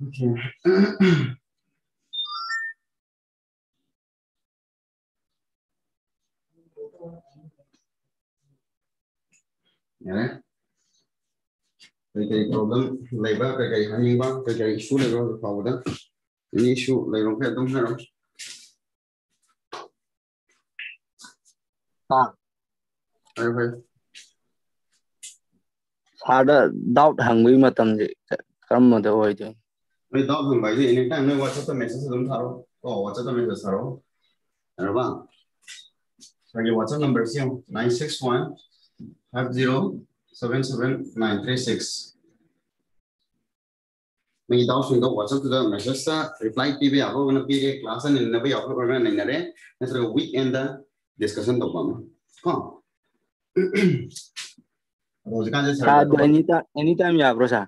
okay, có gì yeah. cây problem lấy ba cây cây hai ba cây cây số lấy rồi vào đó. Những số lấy rồi cái đông cái rồi. Ta ꯍꯣꯏ ꯁꯥꯔꯗ doubt ꯍꯪꯕꯒꯤ ꯃꯇꯝꯁꯦ ꯀꯔꯝꯕꯗ ꯑꯣꯏꯗꯣꯏꯅꯣ ꯅꯣꯏ doubt ꯍꯪꯕ ꯍꯥꯏꯁꯦ any time ꯅꯣꯏ ꯋꯥꯆꯞꯇ ꯃꯦꯁꯦꯖ ꯑꯗꯨꯝ ꯊꯥꯔꯛꯑꯣ ꯑꯣ ꯋꯥꯆꯞꯇ ꯃꯦꯁꯦꯖ ꯊꯥꯔꯛꯑꯣ ꯌꯥꯔꯕ ꯁꯥꯔꯒꯤ ꯋꯥꯆꯞ ꯅꯝꯕꯔꯁꯤ ꯌꯦꯡꯉꯣ nine six one five zero seven seven nine three six ꯅꯪꯒꯤ ꯗꯥꯎꯠꯁꯤꯡꯗꯣ ꯋꯥꯆꯞꯇꯨꯗ ꯃꯦꯁꯦꯖꯇ ꯔꯤꯄ꯭ꯂꯥꯏ ꯄꯤꯕ ꯌꯥꯕ꯭ꯔꯒꯅ ꯄꯤꯔꯦ ꯀ꯭ꯂꯥꯁꯇ ꯅꯩꯅꯕ ꯌꯥꯕ꯭ꯔꯒꯅ ꯅꯩꯅꯔꯦ ꯅꯠꯇ꯭ꯔꯒ ꯋꯤꯛ ꯑꯦꯟꯗ ꯗꯤꯁꯀꯁꯟ ꯇꯧꯕ ꯑꯃ ꯀꯣ रोज़गार जैसे हाँ तो एनी टाइम एनी टाइम या ब्रो सा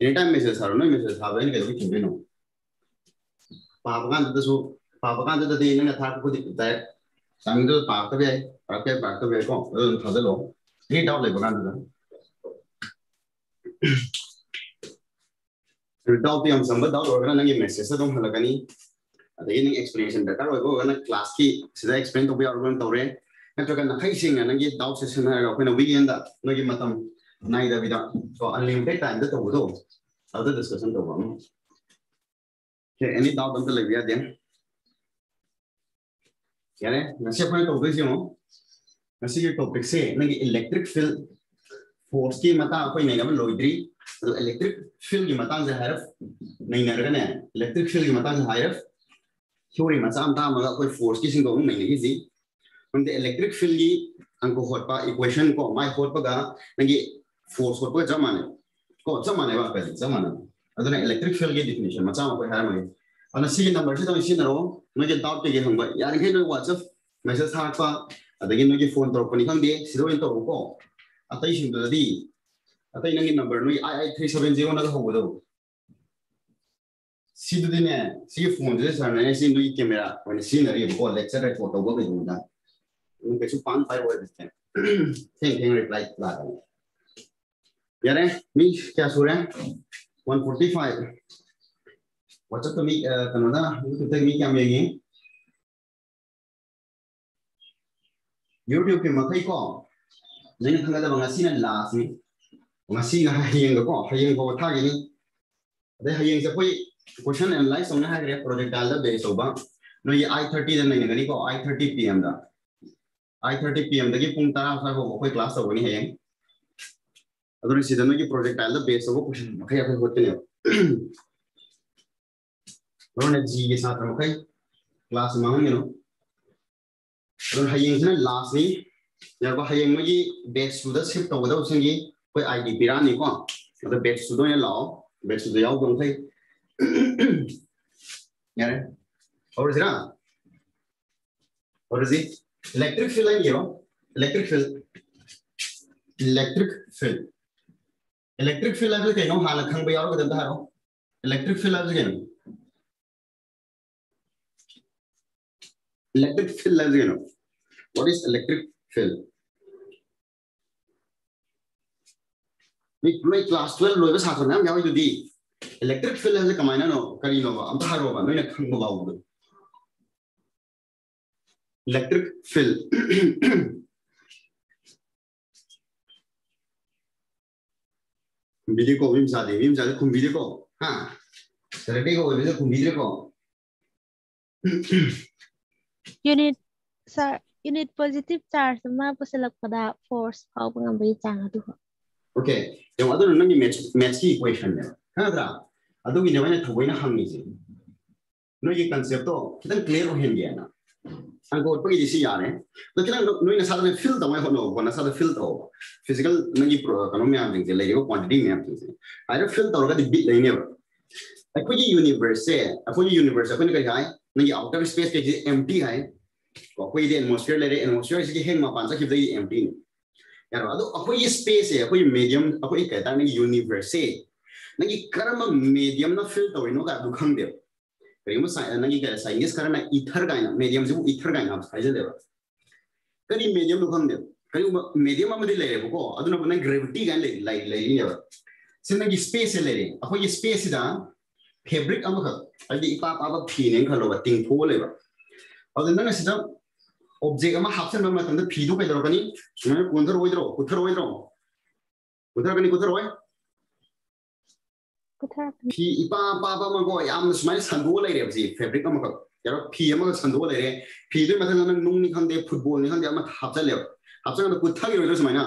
एनी टाइम मैसेज सारो ना मैसेज साबे एनी कैसे किबे नो पापकान तो सो पापकान तो दे इन्हें था को दिखता है संग तो पाप तो भी है और क्या पाप तो भी को तो खदे लो थ्री डाउन ले बगान तो डाउन पे हम संबंध डाउन होगा ना ये मैसेज से तो हम लगानी अदे इन्हें एक्सप्लेनेशन बेटर होगा ना क्लास की सीधा एक्सप्लेन तो भी और तौरे ꯅꯠꯇ꯭ꯔꯒ ꯅꯈꯩꯁꯤꯡꯅ ꯅꯪꯒꯤ ꯗꯥꯎꯠ ꯁꯦꯁꯟ ꯍꯥꯏꯔꯒ ꯑꯩꯈꯣꯏꯅ ꯋꯤꯀꯦꯟꯗ ꯅꯣꯏꯒꯤ ꯃꯇꯝ naidabida so unlimited time da tawdo other discussion to ba okay any doubt on the lebiya den yare nasi apne to desi mo nasi ye topic se nagi electric field force ki mata koi naina ba loidri so electric field ki mata ja harf naina ra ne electric field ki mata ja harf theory ma sam ta ma koi force ki sing do naina ki हम electric field की हमको होटपा equation को my होटपा नंगे force होटपा जब माने को जब माने बात करें जब माने अदने इलेक्ट्रिक फ़ील्ड की डेफिनेशन मचा हम कोई है मैं अदने सी नंबर से तो इसी नरो नोजे डाउट पे हम बा यार के नोजे व्हाट्सएप मैसेज हाकपा अदगे नोजे फ़ोन तो पनी हम दे सिरो इन तो को अतई सिंग ददी अतई नंगे नंबर नोई आई आई 370 ना हो दो सी दने सी फ़ोन जे सर ने सी नोई कैमरा वन सी नरी को लेक्चर रिकॉर्ड होगा कहीं ना उन पे सुपान पाए वो देखते हैं थैंक क्या सो रहे हैं 145 वाचो तो मी क्या मेंगे यूट्यूब के मकई को नहीं थंगा द बंगासी को हयंग को था गिनी अरे हयंग से क्वेश्चन एनालाइज प्रोजेक्ट बेस होगा नो आई थर्टी दिन thirty P M I30 PM dagi pung tara sa ko ko class awon ni hayang adun si dano ki projectile da base awo question makai akai hotte ne रोने जी के साथ रखो class मांगे no और हयेंग से last नहीं जब हयेंग में ये बेस टू द शिफ्ट हो गया उसने कोई आईडी पिरा नहीं को मतलब बेस टू दो ये लाओ बेस टू दो याओ गम थे यार और इसी ना और इसी इलेक्ट्रिक फ़ील्ड है ये electric field electric field electric field है कहीं हाल खंग बयार को देता है। Electric field है कहीं electric field है कहीं what is electric field? मी मैं क्लास 12 लोय बस हाथ में याव जुदी electric field है कमाइना नो करी नो हम तो हारो बा मैं खंग बाऊ electric fill. kumbi dirko wim zade, wim zade kumbi dirko. Ha. Serete ko wim zade kumbi dirko. Unit sa unit positive charge ma po sila kada force how pang ang bayitang ato. Okay. Yung ato nung nang match match equation niya. Kada ato ginawa niya tawin na hangin. No, yung concept to, kitang clear o hindi na. Angkor pagi di sini ya तो किन नोइ नसा दे fill दमै होनो को नसा दे fill तो physical नंगी कनो ma'am जिंग ले लेको क्वांटिटी जिंग आइर फिल तो दि बिट लेने अखोई यूनिवर्स से अखोई यूनिवर्स अखोई कहि हाय नंगी आउटर स्पेस के एम्प्टी हाय ko koi de atmosphere le atmosphere is ki heng ma pan sa ki dai empty ni yaro ado ako ye space e ako ye medium ako ye ka ni universe e nagi karama medium na fill to no ka du khang de kari mo sa nagi ka science karana ether ka na medium ju ether ka na sai de ba kari medium du khang de kari medium ma de le ko adu na na gravity ga le lai le ni ba sin nagi space le le ako ye space da fabric ama ka adi ipa pa ba phi ne khalo ba ting pho le ba 어쨌든 시점 object ama hapsen ma matam da phidu kai dorokani sumai kondar oi dro kuthar oi dro kuthar kani kuthar oi kuthar phi ipa pa pa ma go yam sumai sandu lai re bji fabric ama hapsen ma kuthar gi ro sumai na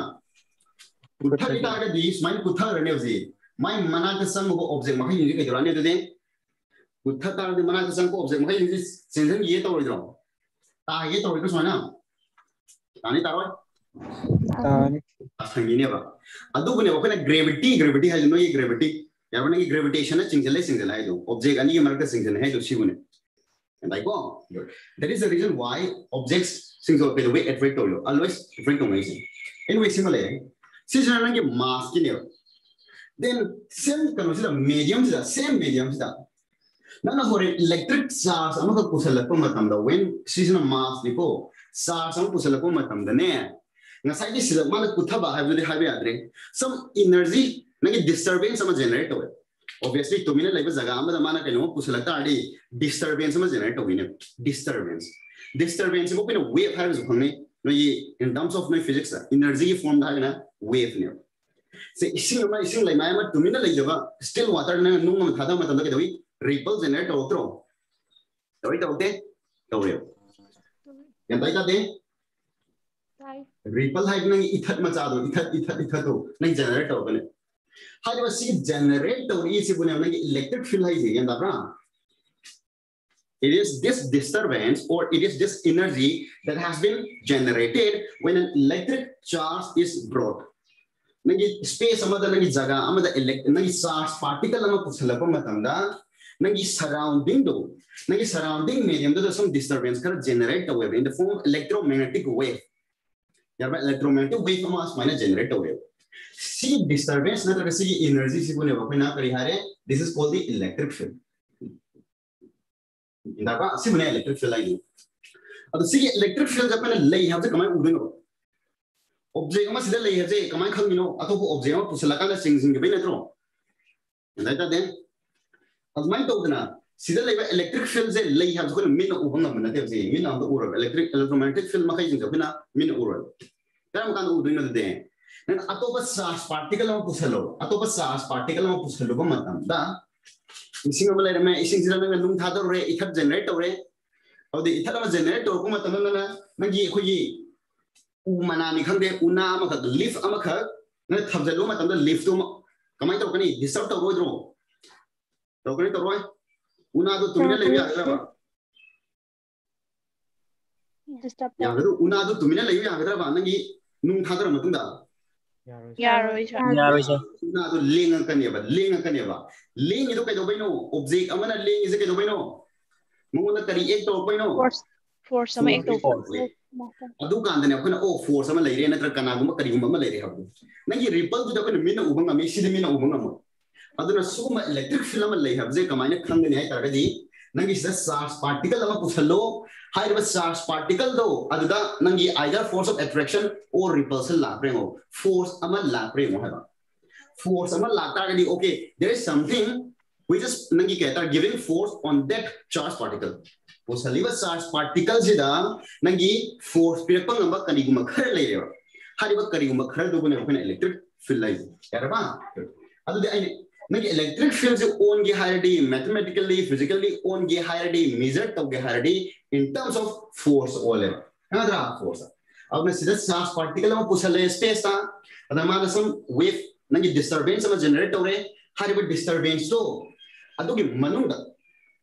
kuthar ita ga di sumai kuthar ne bji mai mana ka sang go object ma kai ni kai dorani de de kuthar ta de mana ka sang go object ma kai ni sen sen यार कि gravitation है single है single है, जो object अन्य मरक single है, जो शिव ने and I go that is the reason why objects single पे द वे अट्रैक्ट हो लो ऑलवेज अट्रैक्ट होंगे इसे इन वे सिंगल है सिर्फ़ ना कि मास की नहीं देन सेम कलर से मीडियम से सेम मीडियम से ना ना हो रहे इलेक्ट्रिक चार्ज हम लोग कुछ लगभग मतलब द व्हेन सिर्फ़ ना मास देखो चार्ज हम कुछ लगभग मतलब द ने ना साइड से मतलब कुछ था बाहर जो दिखाई दे सम एनर्जी नहीं डिस्टर्बेंस में जेनरेट हो ऑब्वियसली तुम्हें ना लगे जगह में जमाना कहने को कुछ लगता आड़ी डिस्टर्बेंस में जेनरेट हो। डिस्टर्बेंस डिस्टर्बेंस को कहने वेव है उस भंगे नो तो ये इन टर्म्स ऑफ़ नो फिजिक्स है एनर्जी की फॉर्म था वेव ने से इसी में इसी में मैं मत तुम्हें ना लगे जगह स्टिल वाटर ने नुंग में खादा मत अंदर रिपल जेनरेट होते हो तो ये तो होते तो ये यहाँ पर क्या रिपल हाइट नहीं? इधर मचा दो इधर इधर इधर तो नहीं जनरेट होगा। ना ri si bune nang electric field It is this disturbance or it is this energy that has been generated when an electric charge is brought. Nagi space amada nagi jaga amada elect nagi charge particle ama pusalapa matamda nagi surrounding do nagi surrounding medium do some disturbance kara generate away in the form electromagnetic wave. Yarba electromagnetic wave ama asmana generate away. See disturbance na kara see energy si bune ba na kari hare this is called the electric field. इंदाका सिमने electric field आई अब सिगे electric field जब मैंने ले यहाँ से कमाई उड़े नो। ऑब्जेक्ट में सीधे ले यहाँ से कमाई खल मिनो अतो वो ऑब्जेक्ट में पुछला का सिंग सिंग के भी नहीं तो। इंदा दें। अब मैं तो उतना सीधे ले इलेक्ट्रिक फ़ील्ड से ले यहाँ से मिन उबंग में ना ते मिन हम तो उड़ इलेक्ट्रिक इलेक्ट्रोमैग्नेटिक फ़ील्ड में कहीं जिंग बिना मिन क्या हम कान उड़े ना दें? Ba matam da ising ama lere me ising sira nang lung tha re ithat generate tore au de ithat ama generate to kuma tan na nang gi khu yi u mana ni dra ma tung da yaroi sir yaroi sir una is something which is nangi kehta giving force on that charge particle pusaliba charge particle sida nangi force pirakpa ngamba kaniguma khar leyo hariba kariguma khar do bune bune electric field lai yaraba adu ai मैं electric field ओन की हायरिटी mathematically physically own की हायरिटी measure तो की हायरिटी in terms of force ऑल एवर है ना फोर्स अब मैं सीधे चार्ज पार्टिकल में पूछ ले स्पेस था। अगर मान लो सम वेव ना की डिस्टरबेंस में जनरेट हो रहे हर एक डिस्टरबेंस तो अतो की मनुंग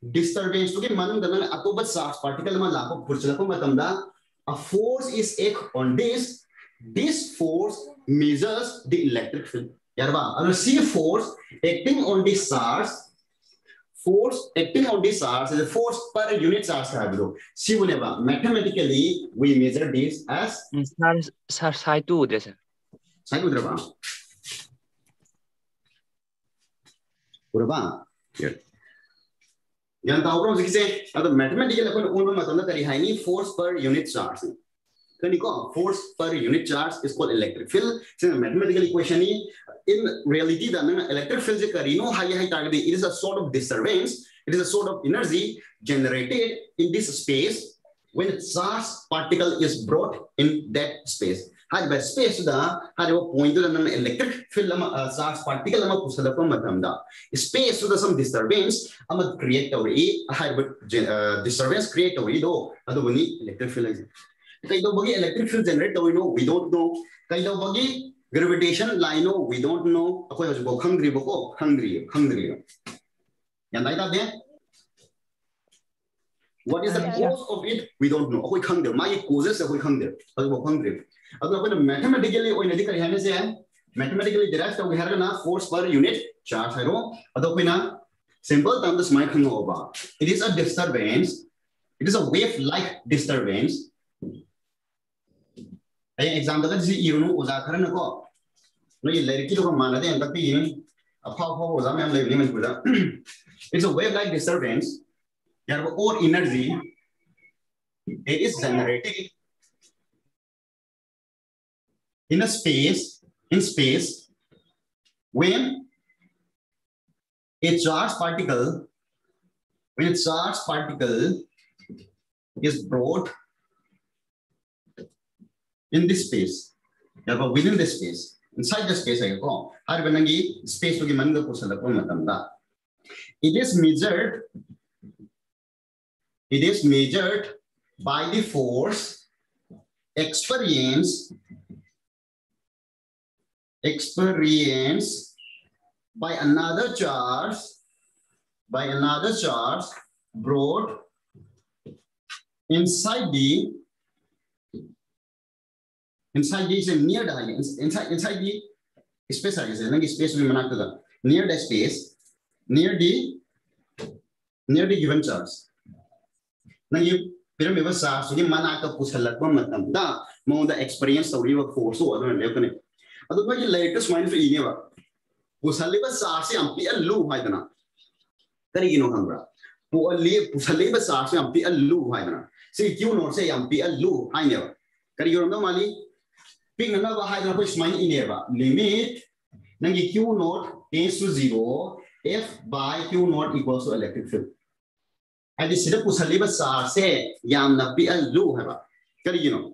डिस्टरबेंस तो की मनुंग ना अतो बस चार्ज पार्टिकल में लाखों पूछ लाखों में तंदा अ फोर्स इज़ एक on this this force measures the electric field yarba and see force acting on this charge force acting on this charge is a force per unit charge habiro see whenever mathematically we measure this as sir sir sai tu de sir sai udraba udraba here yan tahu kan sih atau mathematical apa nak ulama matanda Then you got force per unit charge is called electric field. It's a mathematical equation. In reality, the electric field it is a sort of disturbance. It is a sort of energy generated in this space when a charge particle is brought in that space. आज बस space दा आज वो point दा नम electric field लम charge particle लम कुछ लप मतम दा स्पेस दा सम डिस्टरबेंस अम क्रिएट तोरी आज डिस्टरबेंस क्रिएट तोरी दो अदो बनी इलेक्ट्रिक फ़ील्ड कई इलेक्ट्रिक फ़ील्ड जनरेट तौनो वी डोंट नो कई ग्रेविटेशन लाइन लाइनो वी डोंट नो अखोय हजबो खंग्रीबको खंग्री खंग्री यांदाई ता दे what is the cause of it? We don't know. अखोय खंग्रे माय causes अखोय खंग्रे हजबो खंग्री अगर अपन मैथमेटिकली ओय नदी कर हने से मैथमेटिकली डिराइव तो हेर ना फोर्स पर यूनिट चार्ज है रो अदो पिना simple term this might come over it is a disturbance. It is a wave like disturbance. Example इन ओजा खर नो नई मानते हैं अफा ओजा मैं लेकिन मनपुर इट्स वेब लाइक डिस्टर्बेंस और energy is generating in a space in space when a charge particle when charge particle is broad in this space. Therefore within this space inside the space ay ko har banangi space to gi manga pusalakko matamda it is measured it is measured by the force experience experience by another charge by another charge brought inside the inside this is a near diagonal. Inside, inside the space is say, like space we manak the near the space, near the near the given charge. na you, pero me was charge, so you man act push halat matam. Da, mo the experience sa river force so ano na kone Ado ba yung latest mind for ini ko Push halat ba charge si ampi alu hai dana. Kani gino kang bra. Push halat ba sa si ampi alu hai dana. Si kyu nor si ampi alu hai ne ba. Kani gino mali ping na ba hai na ko smile ineva limit nangi q naught tends to zero f by q naught equals to electric field adi sida pusali ba sar se yam na pi al lu ha ba kari you know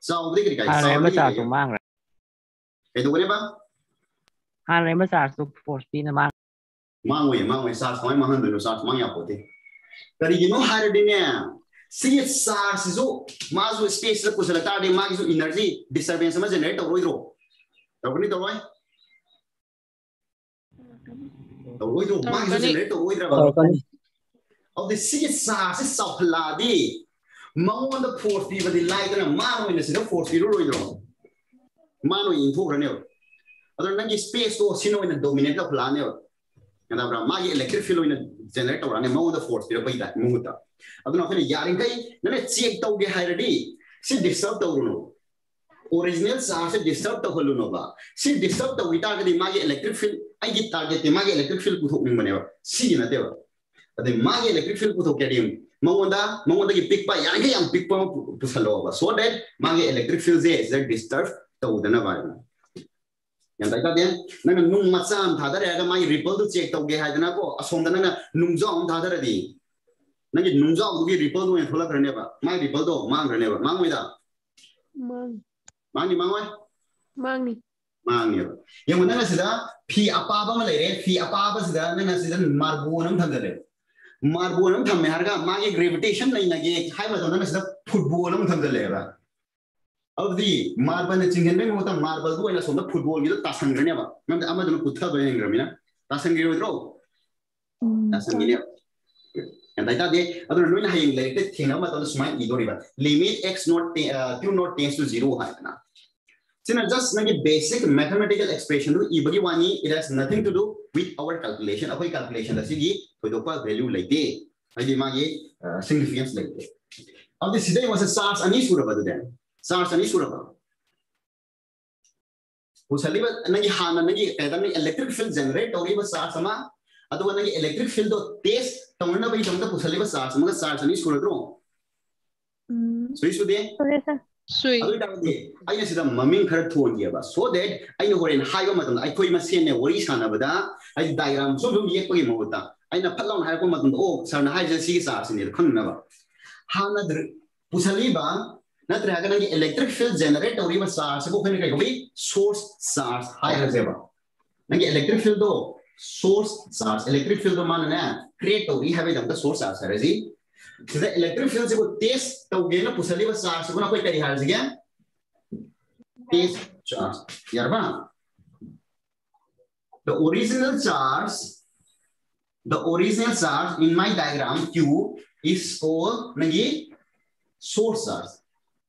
so obri kari kai so ba sa tu mang ra e tu ba han re ba sar su force pi na mang mang we mang we sar so mang han du sar mang ya pote kari you know har dine sleep SARS zo mazo space la kusala tar de magi zo energy disturbance ma generate tawoi ro tawni tawai tawoi ro magi zo generate tawoi ra of the sleep SARS is sapla di mawon the force di badi light na ma no ina sida force ro ro ro ma no info ra ne ado nangi space to sino kedim mangonda mangonda gi pick pa yang yang pick pa pusaloba so that magi electric field is that disturb tawdana ba yang dai ta den nang nung macha am thadare aga magi ripple to check tawge haidana ko asomda nang nungjo am thadare नुंग मचा धादर माई ripple check है असोम नुंजाउ धादरदी नंगे नुंजाउ ripple दो थोलखरने माई ripple दो मांगरने मांगोदा मांगनी मांगोय फ़ी अपाब फ़ी अपाब सिदा नंगे सिदा मार्बोनम थंदले मार्बोनम थम्मे हरगा मांगे ग्रेविटेशन नहीं अबदी मार्बल चिंगन में मतलब मार्बल को इना सोंदा फुटबॉल गिदो तासंगने बा मैं अमा दन कुत्ता बयें ग्रमिना तासंगि रोद्रो तासंगिने दाइता दे अदर लोइन हायें लाइक ते थिंग अमा तल स्माइ इदोरि बा limit x not q not tends to 0 हाय ना सिना जस्ट नगे बेसिक मैथमेटिकल एक्सप्रेशन दु इबगी वानी it has nothing to do with our calculation अखोई कैलकुलेशन दसि गी थोदोपा वैल्यू लाइते हाइदि मागे सिग्निफिकेंस लाइते अब दिस इज़ द चार्ज अनी सुरबदु then usaliba nangi hana nangi kadam electric field generate toriba SARS ama adu nangi electric field do test tawna bai tamda usaliba SARS ama SARS ani suradro sui su de sui adu ta de aina sida maming khar thon ge ba so that aina horen haiba matam ai koi ma ne wari sana bada ai diagram so dum yek pagi mawta aina phalang hai ko matam o sarna hai je si SARS ni khang na ba hana pusaliba नत्रगा नगी field generate तौरीबा charge को खने kai gobi source charge higher zeba nagi electric field do source charge electric field do man na create tori have dam the source charge है जी the electric field से को test तौगे ना pusaliba charge को ना कोई करी हाल जी test charge yarba the original charge the original charge in my diagram q is called nagi source charge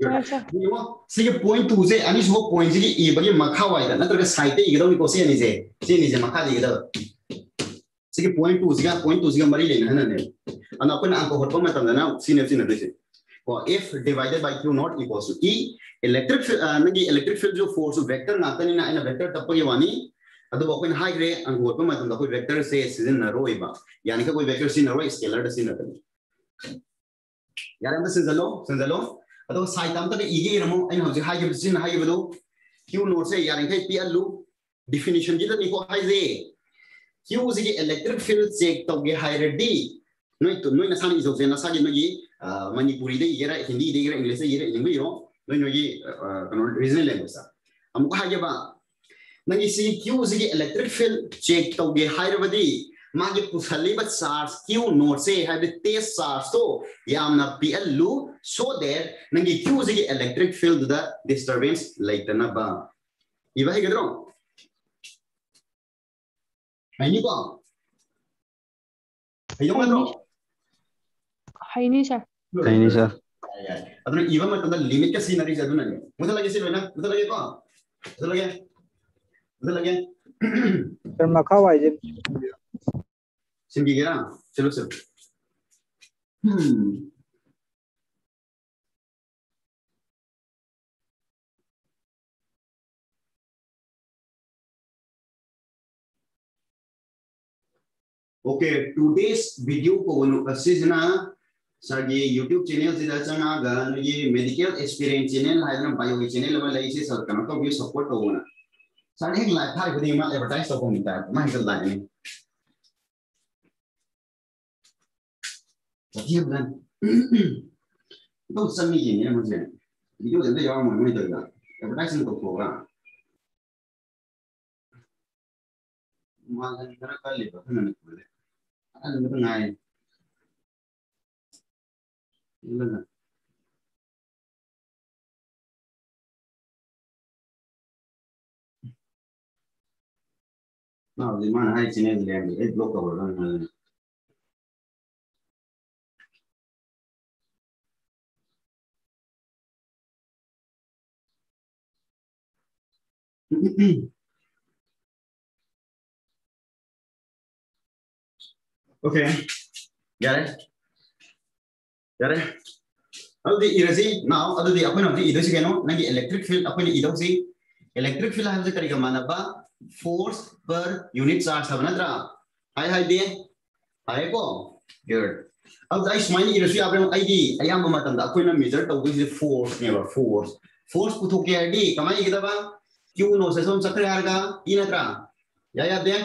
e point tu jiga mari le na ne ana apna anko hot ma tam na sin f sin de ko f divided by q not equals to e electric nagi electric field jo force vector na ta ni na ina vector tap ge wani adu ko pen high gre anko hot ma tam da koi vector se season na roi ba yani ka koi vector sin na roi scalar da sin na ta यार हम अदो side तम तक इगे रमो अइन हजि हाइ गिब जिन हाइ गिबदो क्यू नोट से यारिं खै पी अलु डेफिनेशन जि तनि को हाइ जे क्यू जि इलेक्ट्रिक फ़ील्ड चेक तौगे हाइरडी नोय तो नोय नसानि इजो जे नसागि नोय मणिपुरी दे येरा हिंदी दे येरा इंग्लिश दे येरा इंग्लिश रो नोय नोय कनो रीजनल लैंग्वेज सा अमुक हाइ बा नंगी सि क्यू जि इलेक्ट्रिक फ़ील्ड चेक तौगे हाइरबदी मागे पुसलिबा चार्ज क्यू नोट से हाइबे टेस्ट चार्ज तो यामना पीएलु so that nangi q zigi electric field da disturbance laitana ba iba hi gedro ai ko ayo gedro haini sir Haini, sir. adro iba ma tanda limit ka scenery jadu na muda lagi se na muda lagi ko muda lagi muda lagi sir मखा वाइजे hmm gi medical experience channel hay na bio channel ba lai si sa kana ko view support ko na. Sa 기업은 또 썸이지 이런 문제 이쪽에도 영어 많이 들어가 여기 라이센스 도포가 mà rất là liều hơn mình cũng được ăn một ngày lên rồi. Nào, thì mà hai chị em làm thì ít lúc cầu rồi sini di lendi, eh blok kau orang. Okay. Yare. Yare. अदुदी इरसी now अदुदी अपन अदुदी इदसी केनो नंगी electric field अपन इदोसी इलेक्ट्रिक फ़ील्ड हाइजे करी मानबा फोर्स पर यूनिट चार्ज हबन नद्रा हाय हाय दे हाय को गुड अब दाइ स्माइल इरसी आपन आईडी अयाम मतम दा अपन मेजर तौदी फोर्स नेबा फोर्स फोर्स पुथोके आईडी कमाई kiuno se on sakrarga inatra. Ya ya de.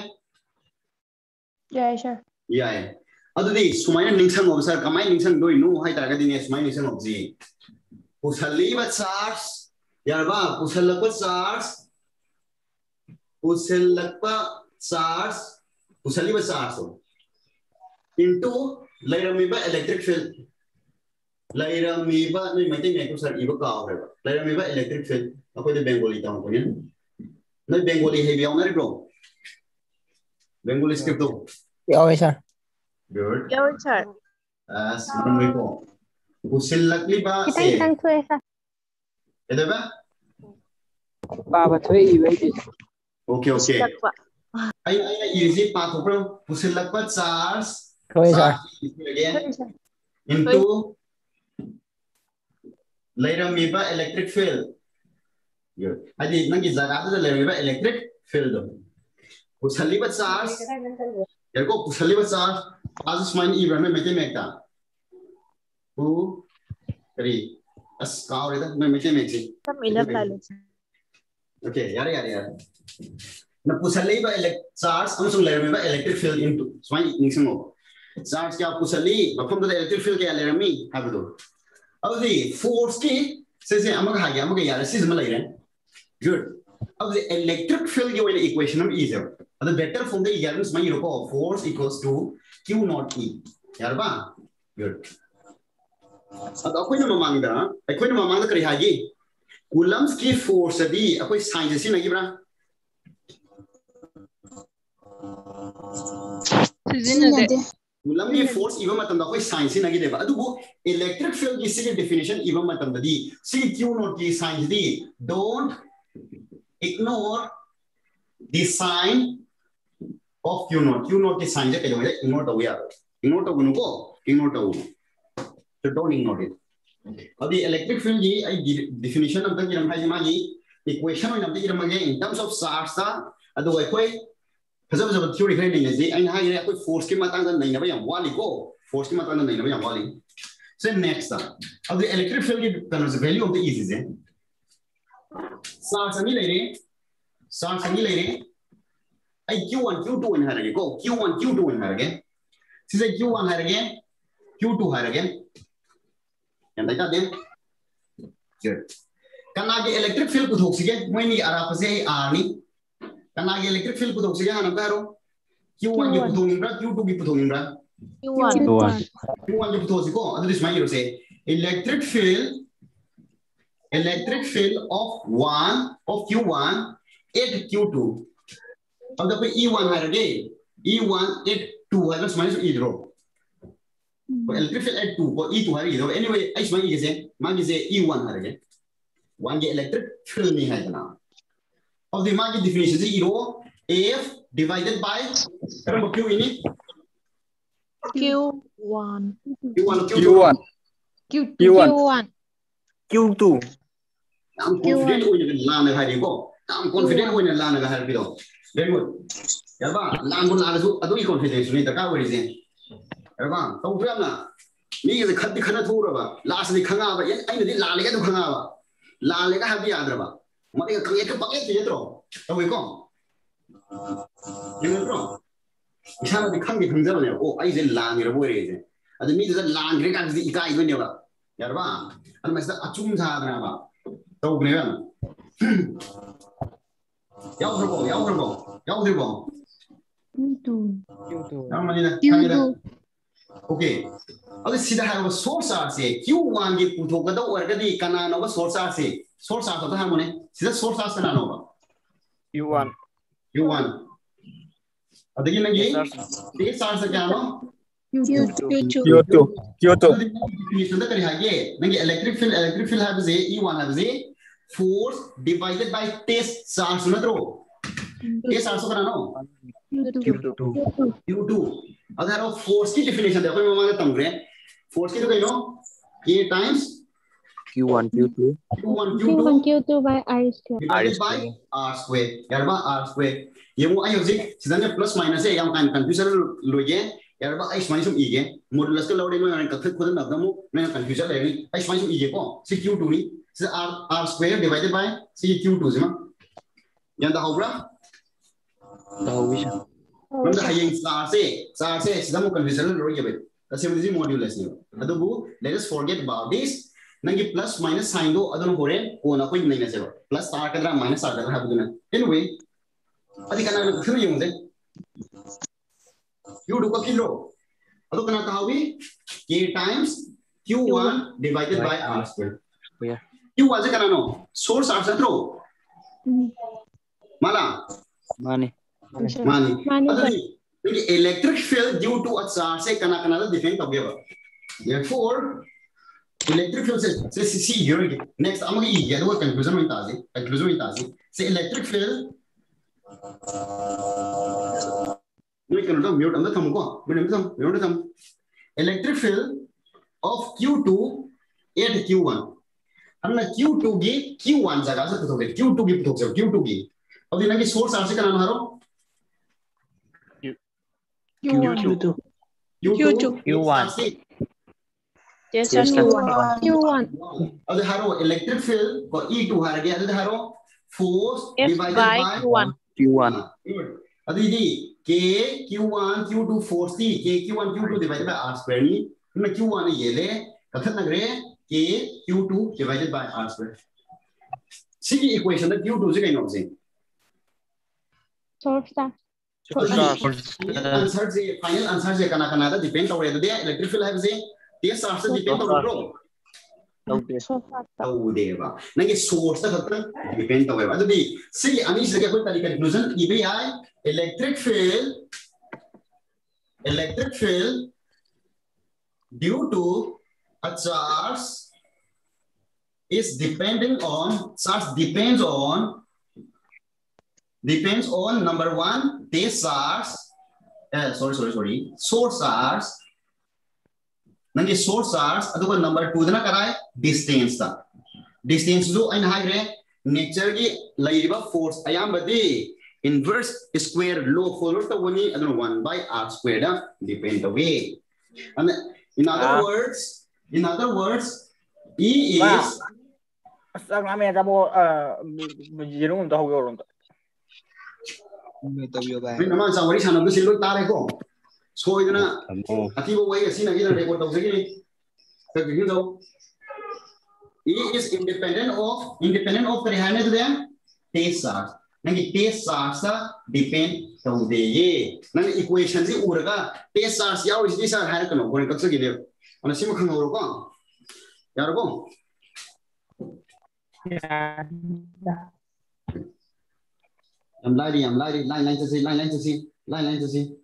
Ya sure. Ya ya. Adudi sumaya ningsang obsar kamai ningsang doi nu hai taraga dine sumaya ningsang obji. Pusali ba charge yarba pusalakpa charge pusalakpa charge pusali ba charge into lairamiba electric field lairamiba nei maitai nei ko sar iba ka ho ba lairamiba electric field আপনি বেঙ্গলি দাম করেন না Bengali heavy আমার bro Bengali script দাও yeah sir good yeah sir আসসালামু আলাইকুম গুসিল লাগলি বা সে কিতান থুয়ে স্যার এটা বা বাবা থুয়ে ইবাই this okay okay ay ay ay easy pato pro gusil lagpa charge thoi sir again into later may ba electric field good ꯍꯥꯏꯗꯤ ꯅꯪꯒꯤ ꯖꯒꯥꯗꯨꯗ ꯂꯩꯔꯝꯃꯤꯕ electric field ꯗꯣ ꯄꯨꯁꯜꯂꯤꯕ charge ꯌꯥꯔꯀꯣ ꯄꯨꯁꯜꯂꯤꯕ charge ꯑꯥꯁ ꯁꯨꯃꯥꯏꯅ ꯏꯕ꯭ꯔꯥ ꯅꯣꯏ ꯃꯩꯇꯩ ꯃꯌꯦꯛꯇ ꯄꯨ ꯀꯔꯤ ꯑꯁ ꯀꯥꯎꯔꯦꯗ ꯅꯣꯏ Meitei ꯃꯌꯦꯛꯁꯤ Sa ilap lalo. sir. Okay यार यार यार ना पुसली बा elect charge अमसुंग Laramie electric field into स्वाई निंगसंगो चार्ज क्या पुसली मफम द इलेक्ट्रिक फील्ड क्या लेरमी हाबदो अब दी फोर्स की से से अमग हागे अमग यार सिस म लेरे गुड अब द इलेक्ट्रिक फ़ील्ड के वे इक्वेशन हम इज़ अब द बेटर फॉर्म द यार स्माई रोको force equals to q not e. यार बा गुड अब अखोइना ममांगदा अखोइना ममांगदा करी हागी कूलम्स की फोर्स अदी अखोई साइंस से नगी ब्रा सिजिन्नदे कूलम की मतलब देबा अदुबो इलेक्ट्रिक फ़ील्ड की सिगे डेफिनेशन इवन मतलब दी सी दी the sign of Q not Q not की साइन से कहो इग्नोर तो यार इग्नोर तो गुनको इग्नोर तो so don't ignore it. अभी इलेक्ट्रिक फ़ील्ड की आई डेफिनेशन of the गिरम हाई मागी इक्वेशन ऑफ़ the गिरम मागे in terms of charge ता अदो अखोई फजब फजब थ्योरी खरे नहीं जी। आई रे अखोई फोर्स के मातांग नहीं नबे याम वाली को फोर्स के मातांग नहीं नबे याम वाली। Next ता अब the electric field की terms value of the is is charge नहीं ले रे charge नहीं ले रे आई q1 q2 इन हरगे को q1 q2 इन हरगे सिसे q1 हरगे q2 हरगे yang mereka dia karena ge electric field putuk sige mo ni ara pa se r ni karena ge electric field putuk sige hanan karo q1 ge putuk nimbra q2 ge putuk nimbra You want. q1 ge putuk siko adu dis mai se electric field electric field of one of Q one at Q two अब देखो E one है ready E one at two है समझ लो इधर electric field eight to और ई to है इधर anyway ऐसे मान लीजिए मान लीजिए ई वन है रेडी वन के इलेक्ट्रिक फ़ील्ड में है ना अब देखो मान डिफिनेशन से इधर एफ़ डिवाइडेड बाय करो बक्यू इन Q one Q one Q one Q two I'm confident when you learn how to go. I'm confident when you learn how to go. Very good. Yalba, learn when learn so adu confidence ni taka wari zin. Yalba, so pram na. Ni ke khatti khana thura ba. Last ni khanga ba. Yen ai ni la le ka khanga ba. La le ka habi adra ba. Mari ka khanga ka pakke ti tro. So we go. Ni tro. Ishara ni khangi khangja ba ne. Oh, ai zin la ni ra wari zin. Adu ni zin la ni ka zin ika ibne ba. Yalba, an masa achum tha adra ba. Estão me vendo? Yaldır bol, yaldır bol, yaldır bol. Tamam Alina, kamera. Okay. अब सीधा है source are से क्यों वांगे पूछो कदा और कदी कना नो बस सोर्स आर से सोर्स आर तो हम ने सीधा सोर्स आर से ना होगा यू वन यू वन अदगी नगे base R Q2. Q2 Q2 da kari hage nange electric field electric field have ze e1 have ze force divided by test charge na tro test charge kana no Q2. q2 अगर वो force की definition देखो मैं मांगे तमरे force की तो कहीं नो k times Q1 Q2 q1 Q1 q2 Q2 by R square. divided by r square यार बा r square ये वो आई होजी सीधा ने plus minus है यहाँ कान confusion लोगे यार ꯌꯥꯔꯕ ꯑꯩ ꯁꯨꯃꯥꯏꯅ ꯁꯨꯝ ꯏꯒꯦ ꯃꯣꯗꯨꯂꯁꯀ ꯂꯧꯔꯦ ꯅꯣꯏ ꯅꯍꯥꯟ ꯀꯛꯊꯠ ꯈꯣꯠꯇꯅꯕꯗ ꯑꯃꯨꯛ ꯅꯣꯏꯅ ꯀꯟꯐ꯭ꯌꯨꯖꯟ ꯂꯩꯔꯅꯤ ꯑꯩ ꯁꯨꯃꯥꯏꯅ ꯁꯨꯝ ꯏꯒꯦꯀꯣ ꯁꯤ ꯀ꯭ꯌꯨ ꯇꯨꯅꯤ ꯁꯤ R R square divided by see Q ꯇꯨꯁꯤꯃ ꯒ꯭ꯌꯥꯟ ꯇꯥꯍꯧꯕ꯭ꯔꯥ ꯇꯥꯍꯧꯋꯤ ꯁꯥꯔ ꯃꯔꯝꯗꯤ ꯍꯌꯦꯡ ꯆꯥꯔꯁꯦ ꯆꯥꯔꯁꯦ ꯁꯤꯗ ꯑꯃꯨꯛ ꯀꯟꯐ꯭ꯌꯨꯖꯟ ꯂꯧꯔꯣꯏꯒꯦꯕ ꯇꯁꯦꯡꯕꯗꯤ ꯃꯣꯗꯨꯂꯁꯅꯦꯕ ꯑꯗꯨꯕꯨ let us forget about this ನಂಗೆ ಪ್ಲಸ್ ಮೈನಸ್ ಸೈನ್ ದೋ ಅದನ್ನ ಹೊರೆ ಕೋನ ಕೊಯ್ ಮೈನಸ್ ಇರೋ ಪ್ಲಸ್ ಆಕದ್ರ ಮೈನಸ್ ಆಕದ್ರ ಹಾಕುದನ ಎನಿವೆ ಅದಕ್ಕೆ ನಾನು ಫಿಲ್ ಯೂಸ್ क्यू डू किलो अब क्या कहा हुई के times Q one divided by R square Q was करानो सोर्स आर सत्रो माला माने माने क्योंकि electric field due to a charge से कना कना दा डिफेंड हो गया देयरफॉर इलेक्ट्रिक फ़ील्ड से सी सी हियर नेक्स्ट हम ये ये दो कंक्लूजन में ताजी कंक्लूजन में ताजी से इलेक्ट्रिक फ़ील्ड म्यूट कर लेता हूँ म्यूट अंदर थम को म्यूट अंदर थम म्यूट थम electric field of Q2 eight Q1 हमने Q2 गी Q1 जगह से पता होगे Q2 गी पता होगे Q2 गी अब ये ना कि सोर्स आर से का नाम हारो Q2 Q2 Q1 Yes, Q1. Q1. अब हारो इलेक्ट्रिक फ़ील्ड को E2 हार गया। अब हारो force divided by Q1 Q1 अब ये के Q one Q two four C divided by R square नी इसमें क्यू वन ये ले कथन लग रहे के Q two divided by R square C की इक्वेशन है क्यू टू से कहीं और से। आंसर से फाइनल आंसर से कना डिपेंड हो रहा है। तो दिया इलेक्ट्रिक फ़ील्ड है जी टेस्ट आंसर डिपेंड हो रहा Taudeva. Na ye source ta khatam depend taudeva. To be see ani se kya koi tarika conclusion ye bhi hai electric field electric field due to a charge is depending on charge depends on depends on number one they charge uh, sorry sorry sorry source charge ನಂಗೆ source ಆರ್ಸ್ ಅದುಗ number 2 ದನ ಕರಾಯ distance the distance ಜೋ ಐನ್ ಹೈರೆ nature ಗೆ ಲೈರಿಬ ಫೋರ್ಸ್ ಅಯಾಂಬದಿ inverse square law follow the one other 1 by r squared uh, depend the way and in other uh, words in other words e is asang name da bo jirum da ho yo ron da me ta yo ba me na man sa wari sa na bisil ta re ko 소이거나 아티고 와이 아시나 기나 레고 타우세기 그게 도 E is independent of independent of रिहाने तो दें तेसा नंगे तेसा सा depend तो दे ये नंगे equation जी उरगा तेसा सा यार इसी सा है कनो कोने कत्से गिले अने सिम खन होरो को यार को I'm lying, I'm lying, line, line to see, line, line to see, line, line to see.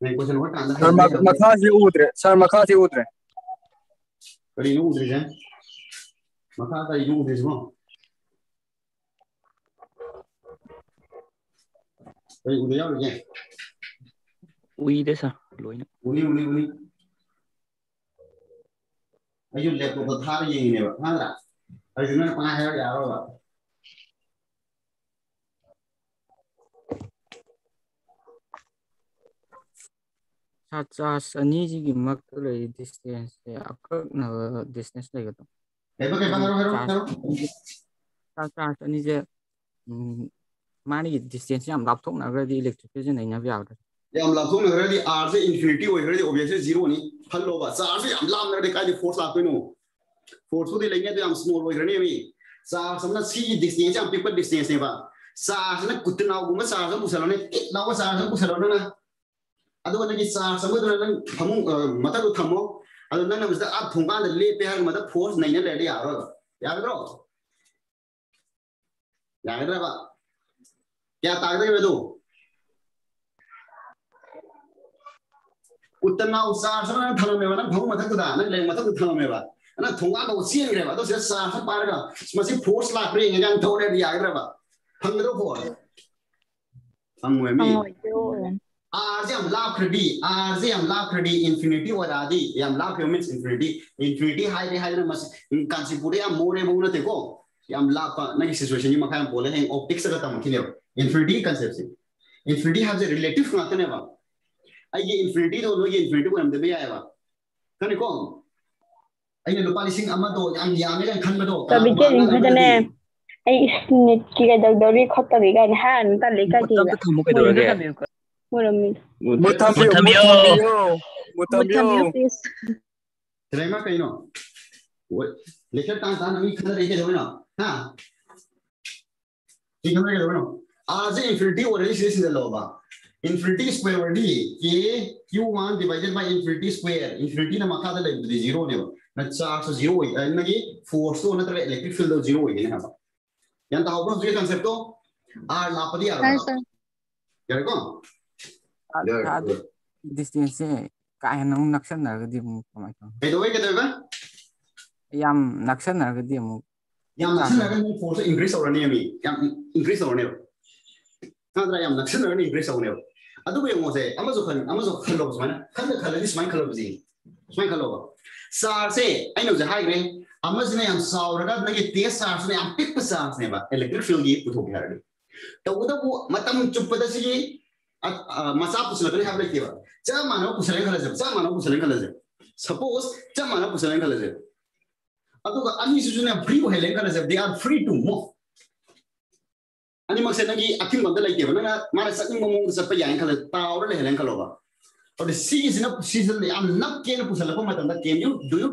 question what sir ma, makazi udre sir makazi udre kari udre je makazi udre je kari udre yaw je ui de sa loina ui ui ui ayu laptop tha ye ne ba ha ra arjuna pa hai ya ro charge ꯑꯅꯤꯁꯤꯒꯤ ꯃꯔꯛꯇ ꯂꯩꯔꯤ ꯗꯤꯁꯇꯦꯟꯁꯁꯦ ꯑꯀꯛꯅꯕ distance ꯂꯩꯒꯗ꯭ꯔꯥ ꯀꯩꯕ ꯀꯩꯕ ꯍꯥꯏꯔꯣ ꯍꯥꯏꯔꯣ ꯍꯥꯏꯔꯣ ꯆꯥꯔꯖ ꯑꯅꯤꯁꯦ ꯎꯝ, ꯃꯥꯒꯤ ꯗꯤꯁꯇꯦꯟꯁ ꯌꯥꯝ ꯂꯥꯞꯊꯣꯛꯅꯈ꯭ꯔꯗꯤꯏꯂꯦꯛꯇ꯭ꯔꯤꯛꯀꯤꯁꯦ ꯅꯩꯅꯕ ꯌꯥꯒꯗ꯭ꯔꯥ ꯌꯥꯝ ꯂꯥꯞꯊꯣꯛꯅꯈ꯭ꯔꯗꯤ ꯑꯥꯔꯁꯦ ꯏꯟꯐꯤꯅꯤꯇꯤ ꯑꯣꯏꯈ꯭ꯔꯗꯤ ꯑꯣꯕꯖꯦꯛꯁꯦ ꯖꯤꯔꯣꯅꯤ ꯈꯜꯂꯣꯕ ꯆꯥꯔꯖꯁꯦ ꯌꯥꯝ ꯂꯥꯞꯅꯈ꯭ꯔꯗꯤ ꯀꯥꯏꯗꯤ ꯐꯣꯔꯁ ꯂꯥꯛꯇꯣꯏꯅꯣ ꯐꯣꯔꯁꯄꯨꯗꯤ ꯂꯩꯅꯤ ꯑꯗꯨ ꯌꯥꯝ ꯁ꯭ꯃꯣꯜ ꯑꯣꯏꯈ꯭ꯔꯅꯦꯃꯤ ꯆꯥꯔꯖ ꯑꯃꯅ ꯁꯤꯒꯤ ꯗꯤꯁꯇꯦꯟꯁ ꯌꯥꯝ ꯄꯤꯛꯄ ꯗꯤꯁꯇꯦꯟꯁꯅꯦꯕ ꯆꯥꯔꯖꯅ ꯀꯨꯠꯇꯅꯥꯎꯒꯨꯝꯕ ꯆꯥꯔꯖ ꯑꯃ ꯄꯨꯁꯜꯂꯣꯅꯦ ꯇꯤꯛ ꯂꯥꯎꯕ ꯆꯥꯔꯖ ꯑꯃ ꯄꯨꯁꯜꯂꯣ ꯅꯪꯅ ꯑꯗꯨꯒ ꯅꯪꯒꯤ ꯆꯥꯔꯖ ꯑꯃꯗꯨꯅ ꯅꯪ ꯐꯃꯨꯡ ꯃꯊꯛꯇ ꯊꯝꯃꯣ ꯑꯗꯨ ꯅꯪꯅ ꯃꯁꯤꯗ ꯑꯥ ꯊꯣꯡꯀꯥꯟꯗ ꯂꯦꯞꯄꯦ ꯍꯥꯏꯔꯒ ꯃꯊꯛ ꯐꯣꯔꯁ ꯅꯩꯅ ꯂꯩꯔꯗꯤ ꯌꯥꯔꯣꯏꯕ ꯌꯥꯒꯗ꯭ꯔꯣ ꯌꯥꯒꯗ꯭ꯔꯕ ꯀꯌꯥ ꯇꯥꯒꯗꯒꯦ ꯑꯗꯨ ꯎꯠꯇꯅꯥꯎ ꯆꯥꯔꯖ ꯑꯃ ꯅꯪ ꯊꯝꯃꯝꯃꯦꯕ ꯅꯪ ꯐꯃꯨꯡ ꯃꯊꯛꯇꯨꯗ ꯅꯪ ꯂꯩ ꯃꯊꯛꯇꯨꯗ ꯊꯝꯃꯝꯃꯦꯕ ꯅꯪ ꯊꯣꯡꯒꯥꯟꯗ ꯆꯦꯟꯈ꯭ꯔꯦꯕ ꯑꯗꯣ ꯁꯤꯗ ꯆꯥꯔꯖ ꯑꯃ ꯄꯥꯏꯔꯒ ꯃꯁꯤ ꯐꯣꯔꯁ ꯂꯥꯛꯄ꯭ꯔꯥ ꯌꯦꯡꯉꯒ ꯊꯧꯔꯦꯗꯤ ꯌꯥꯒꯗ꯭ꯔꯕ ꯐꯪꯒꯗ꯭ꯔꯣ ꯐꯣꯔꯁ ꯐꯪꯉꯣꯏ ꯃꯤ ꯑꯥꯔꯁꯦ ꯌꯥꯝ ꯂꯥꯞꯈ꯭ꯔꯗꯤ ꯑꯥꯔꯁꯦ ꯌꯥꯝ ꯂꯥꯞꯈ꯭ꯔꯗꯤ infinity ꯑꯣꯏꯔꯛꯑꯗꯤ RZM love 3D, RZM love 3D, infinity or Adi, I'm love you means infinity, infinity high high must consider a more more to go. I'm love na situation you makan bole hang optics ka tam kine infinity concept infinity have the relative na tane ba ai infinity do lo infinity ko amde bia ba kani ko ai lo policing ama do am yame kan khan ba do tabi ke ring khadane ai snit ki ga dawri khotabi ga han ta le ka ji Muramil. Mutambio. Mutambio. Mutambio. please. Terima kasih no. लेकर तां तां नवी खंड लेके जाओ ना हाँ ठीक है लेके जाओ ना आज इन्फिनिटी ओरली सीरीज़ ले लो बा इन्फिनिटी स्क्वायर वर्डी के q1 divided by infinity square infinity ना मका दले बदी ज़ीरो ने बा ना चार्ज ज़ीरो होई ना कि फोर्स तो ना तले इलेक्ट्रिक फ़ील्ड तो ज़ीरो होई ना बा यान ताऊ बस ये तो आर लापदी आर यार कौन te sar se yam pik pa sar ne ba electric field gi puthok har ni to uda akim banda like ba na mara sakning mo mo sa pa yang khala taura le helen khala ba or the sea is in a season am nak ken pusla ko matam da can you do you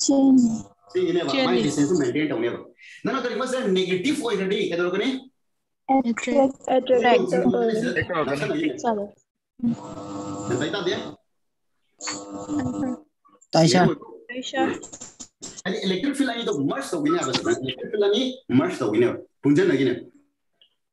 सी नहीं है माय distance maintain होने पर electric field तो मर्ज तो विनर बस electric field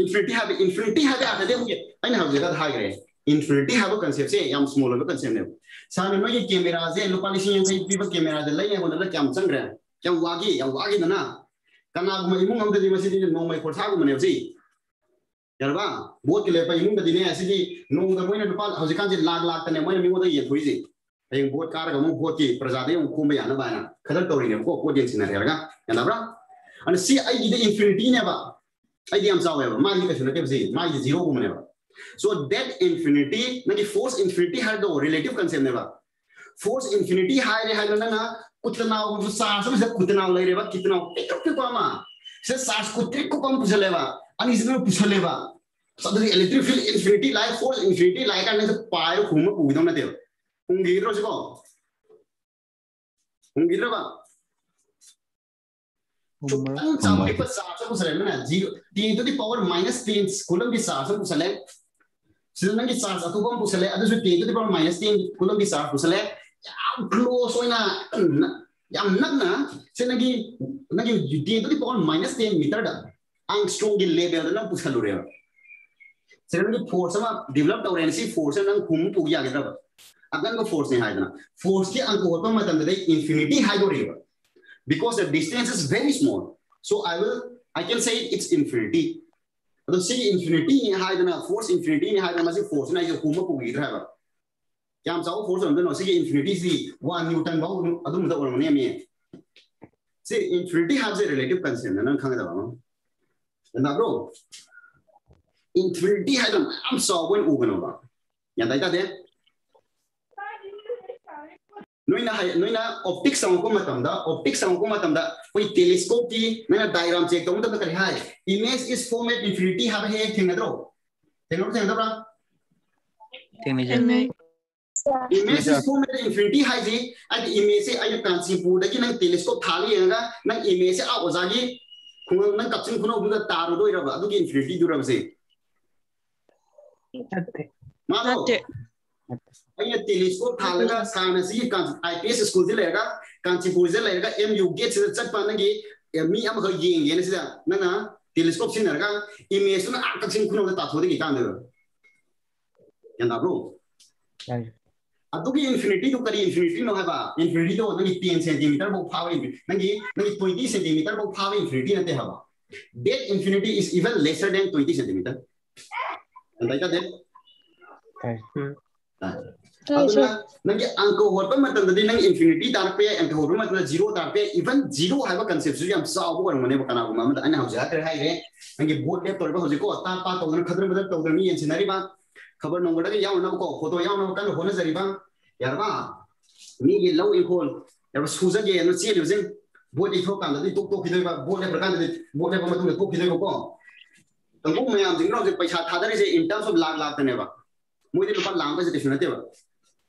infinity हाब इन्फिनिटी हाबे आथे दे हुगे अइन हाब जेदा थागरे इन्फिनिटी हाबो कन्सेप्ट से याम स्मॉल हाबो कन्सेप्ट ने। सानो नो ये कैमरा जे लुपानी सिंग ये पीपल कैमरा जे लई हेबो न क्याम चंगरे क्या वागे या वागे न ना? कनाग म इमुंग हम दे दिमसि दि नो मै खोर थागु मने जे यारबा बोत ले पै इमुंग दिने असि दि नो द मोइन दुपाल हाउ जे कान लाग लाग तने मोइन मिमो द ये थुइ जे ऐ बोत कार ग मु बोत के प्रजा दे उ याना बाना। खदर तोरि ने को को दिन सिने रे याना ब्रा अन सी आई दि इन्फिनिटी ने बा आई दी हमसा हुआ मार के सुना के बस मार के ज़ीरो को मने वा सो दैट इनफिनिटी मैं कि फोर्स इनफिनिटी हर दो रिलेटिव कंसेप्ट ने वा फोर्स इनफिनिटी हाई रे हाई ना कितना हो सांस में से कितना हो रे वा कितना एक रुपए को आमा से सांस को ट्रिक को कम पूछ लेवा अन इसमें पूछ लेवा सब दी electric field infinity like force infinity like आने से पाए घूम पूछ दो ना देव उंगीर रोज को उंगीर रोज ba Ang sampai pa sa sa pusale na zero t to the power minus 10 kulang di sa sa pusale sila nang sa sa tubang pusale ado so t to the power minus 10 kulang di sa pusale yam close oy na yam nag na sila nagi nagi t to the power minus 10 meter da ang strong di level da because the distance is very small. So I will, I can say it's infinity. But see infinity high than a force infinity high than a force na yung kuma pugi driver. Kaya ang sawo force nandun no, sige infinity si 1 Newton ba adum da orang niya mi. See infinity has a relative constant na nang kanga da no. Na bro. Infinity high than am sawo when ugan ba. Yan optics optics telescope की diagram check कर image is form at infinity हाव हे थिंग नदरो थिंग नदरो थिंग नदरो image is form at infinity high जी at image से आई कांचीपुर की नंग टेलीस्कोप थाली हेगा नंग इमेज से आ ओजागी खुंग नंग कपचिन खुनो बुदा तारो दोइरा अदुगी इंफिनिटी दुरा बसे माते अगर टेलीस्कोप थालेगा कारण से आईपीएस स्कूल से लेगा कांचीपुर से लेगा एम यू गेट से चट पानेगी मी हम हो ना ना टेलीस्कोप से इमेज तो आ तक से खुनो ता की काम यंदा ब्रो इन्फिनिटी तो करी इन्फिनिटी नो इन्फिनिटी तो सेंटीमीटर बो फावे नगी नगी 20 सेंटीमीटर बो फावे इन्फिनिटी नते सेंटीमीटर अंदाज़ा दे aduna nangi angko horpa matam dadi nang infinity tarpe angko horpa matam zero tarpe even zero haiba concept su yam sa bu mane ba kana ma mata ana hauja ter hai re nangi board lep torba hoji ko ta ta to nan khadra badar to ni yen sinari ba khabar nong gada yaw na ko photo yaw na kan hona zari ba yar ba mi ye law in khol yar ba suza ge no chi le jing board i thok kan dadi tok tok khidai ba board lep kan dadi board lep ma tu tok khidai ko tangku mayam jing no je paisa thadari je in terms of lakh lakh tane ba moi di lupa lang ba je kishuna te ba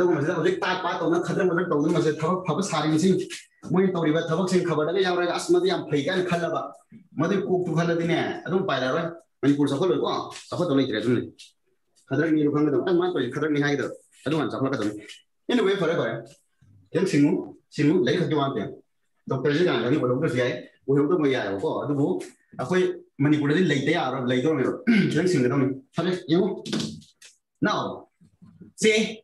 ko masida hojik ta pa to na khadra ma to na masida thabak phab sari sing moi to riba thabak sing khabar da ya ra asmadi am phai kan khalla ba madi ku tu khalla dine ado pa la ra mani pur sa Now, say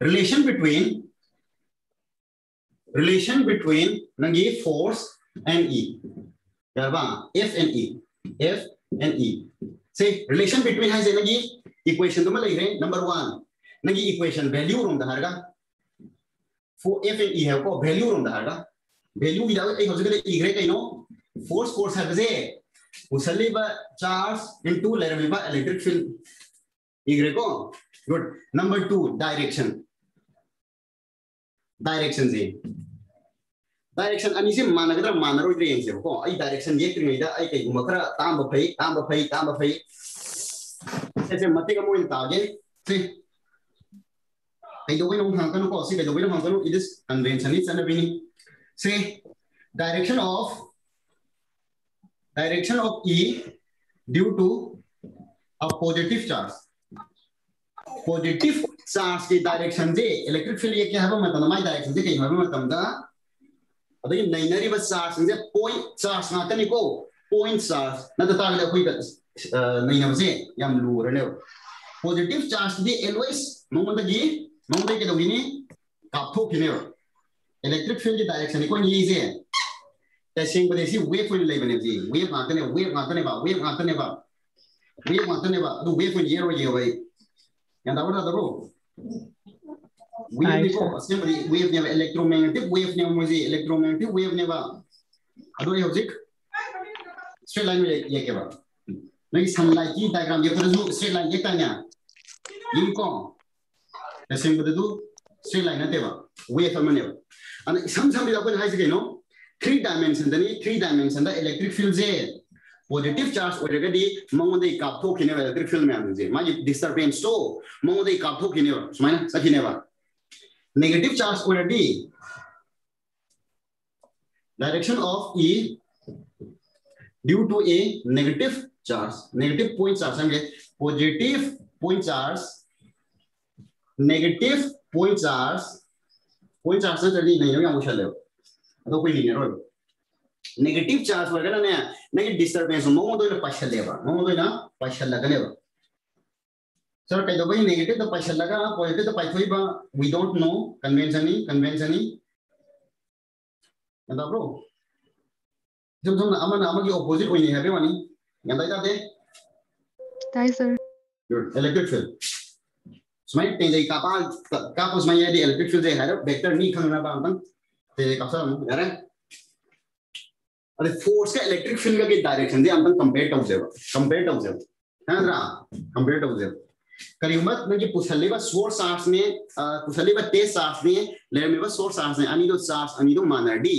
relation between relation between nangi force and E. Yarba, F and E. F and E. Say relation between has nangi equation to malay number one. Nangi equation value rom daharga. For F and E have ko value rom daharga. Value without a hospital E great no force force have say. Usaliba charge into leramiba electric field. Y ko good number 2 direction direction जी direction ani se mana gadra mana ro dre se ko ai direction ye tri da ai kai guma khara tam ba phai tam ba phai tam ba phai se se mati ka moin ta ge se kai do wino hang kanu ko si kai do wino hang kanu it is convention it's an bini say direction of e due positive charge की direction से electric field ये क्या है मतलब माई direction से कहीं है मतलब दा अदगी नैनरीब चार्ज से point charge ngakani ko point charge na ta tagda khoi ka nainam se yam lu rene positive charge di always mongda gi mongda ke dogini kap tho kine electric field di direction ko ni se ta sing bade si wave ko le bane ji wave ngakane wave ngakane ba wave ngakane ba wave ngakane ba du wave ko yero yero yang tahu tak tahu wave ni ko simply wave ni electromagnetic wave ni mo ji electromagnetic wave ni ba ado ye hojik straight line ye ye ke ba nai sunlight ki diagram ye terus straight line ye tanya yin ko same betul tu straight line nanti ba wave ni ba and sam sam dia apa hai sih no three dimension tadi three dimension da electric field je positive charge हो रहेगा दी मंगों दे काब्थो किने वाले दर film में आने जे माय disturbance तो मंगों दे काब्थो किने वाले समझे ना सच किने वाले नेगेटिव चार्ज हो रहेगा दी direction of E due to a negative charge negative point charge समझे? Positive point charge negative point charge point charge से चली नहीं होगी आप तो कोई नहीं है रोल नेगेटिव चार्ज हो गया ना नहीं डिस्टर्बेंस हो। मोमो तो ना पश ले वा। मोमो तो लग ले वा। सर कह दो भाई नेगेटिव तो पश लगा हाँ, पॉजिटिव तो पश हुई बा। वी डोंट नो कन्वेंशन ही कन्वेंशन ही मतलब ब्रो जब तुम ना अमन अमन की ओपोजिट कोई नहीं है भाई वाणी यहाँ तक जाते ताई सर गुड इलेक्ट्रिक फ़ील्ड समय तेज का पा का पास में ये इलेक्ट्रिक फ़ील्ड है वेक्टर नहीं खंगना बा अपन तेज का सर है रे अरे फोर्स का इलेक्ट्रिक फ़ील्ड का डायरेक्शन दे अंतन कंपेयर टू जेव कंपेयर टू जेव है ना कंपेयर टू जेव करीबत में कि पुसले बा सोर सार्स ने पुसले बा तेज सार्स ने लेर में बा सोर सार्स ने अनी दो सार्स अनी दो मानर डी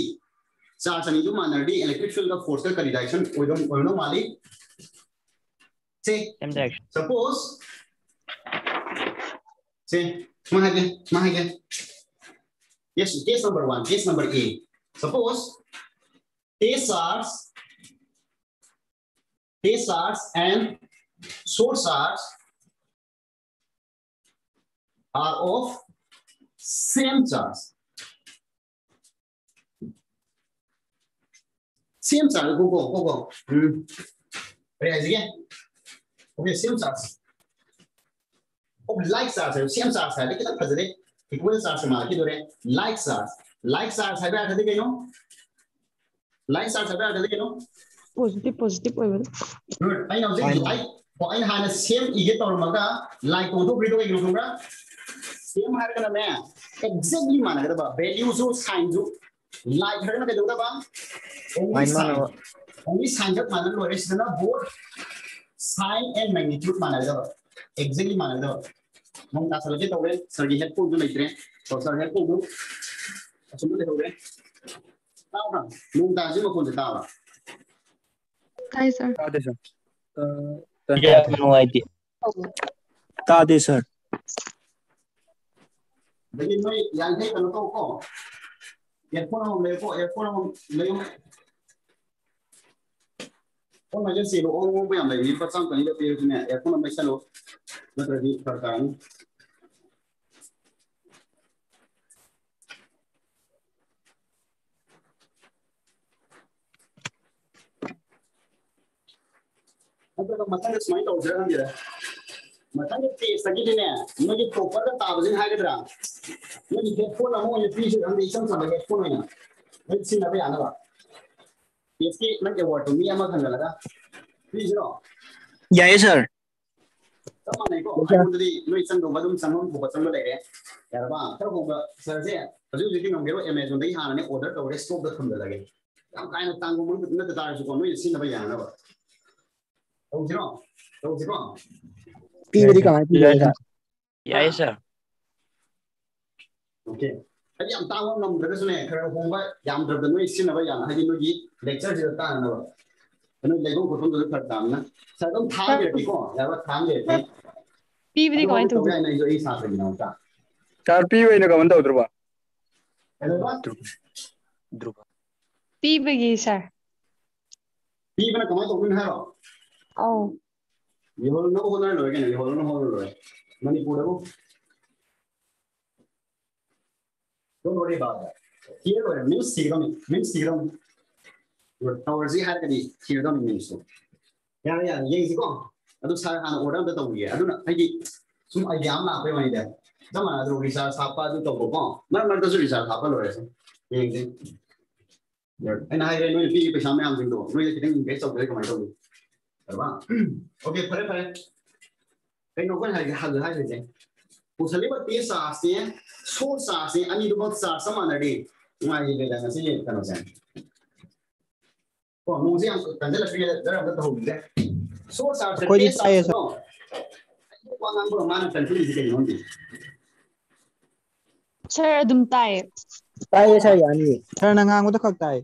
चार्ज अनि जो मानरदी इलेक्ट्रिक फ़ील्ड का फोर्स का डायरेक्शन ओइदम ओइनो माली से direction suppose say mahage mahage yes case number 1 case number A suppose A stars A stars and source stars are of same charge same charge go go go go hmm ready again okay same charge of like charge है same charge है लेकिन फजरे equal charge मार के दोरे like charge like charge है बैठ दे कहीं like lines are there sabe ada kino positive positive oi bada good I now zai I point ai hana same ige tor maga like ko do bredo ige lunga same har kana me exactly mana kada ba value so sign so line har kana kada ba only sign only sign jab mana lo is na both sign and magnitude mana kada ba exactly mana kada ba mong ta sa lagi tawre sir ji help ko do lekre so sir help ko do asum de tawre Laura, muntazimu kun Laura. Tá, sir. Tá, sir. I have no idea. Tá, sir. लेकिन मैं याद नहीं करता हूँ को earphone हम ले को एयरफोन हम ले और मैं जैसे लो और वो भी हम ले ये पसंद करने के लिए एयरफोन हमेशा लो मतलब ये करता हूँ tahu sih hari berang. Mungkin headphone lah, mungkin free sih, anda iseng sama headphone ni. Mungkin sih nabi anak lah. Meski mungkin word tu, ni amat kan lah. Free sih no. ꯌꯥꯏꯌꯦ sir Sama ni kok, aku tadi lu iseng tu, baru iseng tu buat sama lagi. Ya apa? Kalau buka sahaja, Pasal jadi nggak kira Amazon dari hana ni order tu, stop dah kembali lagi. Yang kain tanggung mungkin nanti tahu suka, nu sih nabi anak lah. Tahu sih no? Tahu sih no? ꯄꯤꯕꯗꯤ ꯀꯃꯥꯏꯅ ꯄꯤꯒꯦ sir yaay sir okay ꯍꯥꯏꯗꯤ ꯌꯥꯝ ꯇꯥꯡꯕ ꯉꯝꯗ꯭ꯔꯒꯁꯨꯅꯦ ꯈꯔ ꯍꯣꯡꯕ ꯌꯥꯝꯗ꯭ꯔꯕꯗ ꯅꯣꯏ ꯁꯤꯖꯤꯟꯅꯕ ꯌꯥꯅ ꯍꯥꯏꯗꯤ ꯅꯣꯏꯒꯤ ꯂꯦꯛꯆꯔꯁꯤꯗ ꯇꯥꯅꯅꯕ ꯅꯣꯏ ꯂꯩꯐꯝ ꯈꯣꯠꯐꯝꯗꯨꯁꯨ ꯐꯔꯛ ꯇꯥꯕꯅꯤꯅ ꯁꯥꯔ ꯑꯗꯨꯝ ꯊꯥꯡꯕꯤꯔꯛꯀꯦꯀꯣ ꯌꯥꯕ ꯊꯥꯡꯕꯤꯔꯛꯀꯦ ꯄꯤꯕꯗꯤ ꯀꯃꯥꯏꯅ ꯇꯧꯕ ꯇꯧꯒꯦ ꯌꯥꯏꯅ ꯑꯩꯁꯨ ꯑꯩ ꯁꯥꯇ꯭ꯔꯒꯤꯗꯃꯛꯇ ꯁꯔ ꯄꯤꯕꯩꯅ ꯀꯃꯥꯏꯅ ꯇꯧꯗ꯭ꯔꯕ ꯀꯩꯗꯧꯕ ꯙ꯭ꯔꯨꯕ ꯄꯤꯕꯒꯤ ꯁꯥꯔ ꯄꯤꯕꯅ ꯀꯃꯥꯏꯅ ꯇꯧꯗꯣꯏꯅꯣ ꯍꯥꯏꯔꯣ Oh. Yolun no honar loy kene yolun no honar loy. Mani purabo. Don't worry about that. Here were min sigram min sigram. Your towers you had to be here don't min so. Ya ya yeng sigo. Adu sa han order da tawi. Adu na ai sum ai yam na pe mai da. Da ma adu risa sapa adu to bo. Mar mar da su risa sapa loy. Yeng sing. Rồi, anh hai đây nói là cái bây giờ mấy anh dừng đồ, nói là cái đấy mình bé xong đấy các bạn đâu. Allora, ok, pare pare. Cái nó quan hệ cái hằng hai này. Một số liệu tế sa sĩ, số sa sĩ, anh đi bắt sa sama này đi. Ngoài gì là nó sẽ liên quan đến. Còn muốn gì anh cần là bây giờ là tôi hùng đấy. Số sa sĩ. Có gì sai sao? Quan ngang của man cần phải gì cái nó đi. Sir, đừng tay. Tay sao vậy anh? Sir, nó ngang của tôi khóc tay.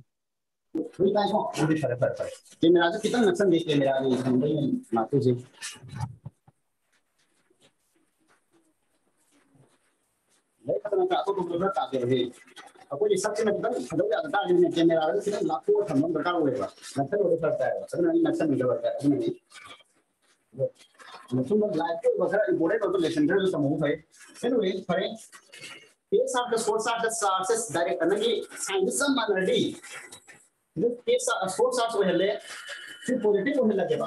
ये मेरा तो कितना नुकसान देखते हैं मेरा मुंबई में माथुर जी ಅಪೋಜಿ ಸತ್ಯ ಮತ್ತೆ ಹಲವು ಅದರ ಅದನ್ನ ಜನರ ಅದನ್ನ ಲಾಕು ಸಂಬಂಧ ಪ್ರಕಾರ ಹೋಗಿರುವ ನಕ್ಷತ್ರ ಹೊರ ಬರ್ತಾ ಇದೆ ಅದನ್ನ ನಕ್ಷತ್ರ ನಿಜ ಬರ್ತಾ ಇದೆ ಅದನ್ನ ಮುಸ್ಲಿಮ್ ಬ್ಲಾಕ್ ವಗರ ಬೋಡೆ ಒಂದು ಸೆಂಟ್ರಲ್ समूह है फिर वे फरे ये साथ का स्पोर्ट्स साथ का साथ से डायरेक्ट करने की साइंस मान रेडी जस्ट एक सा फोर सांस ओहले फिर पॉजिटिव ओहले लगेगा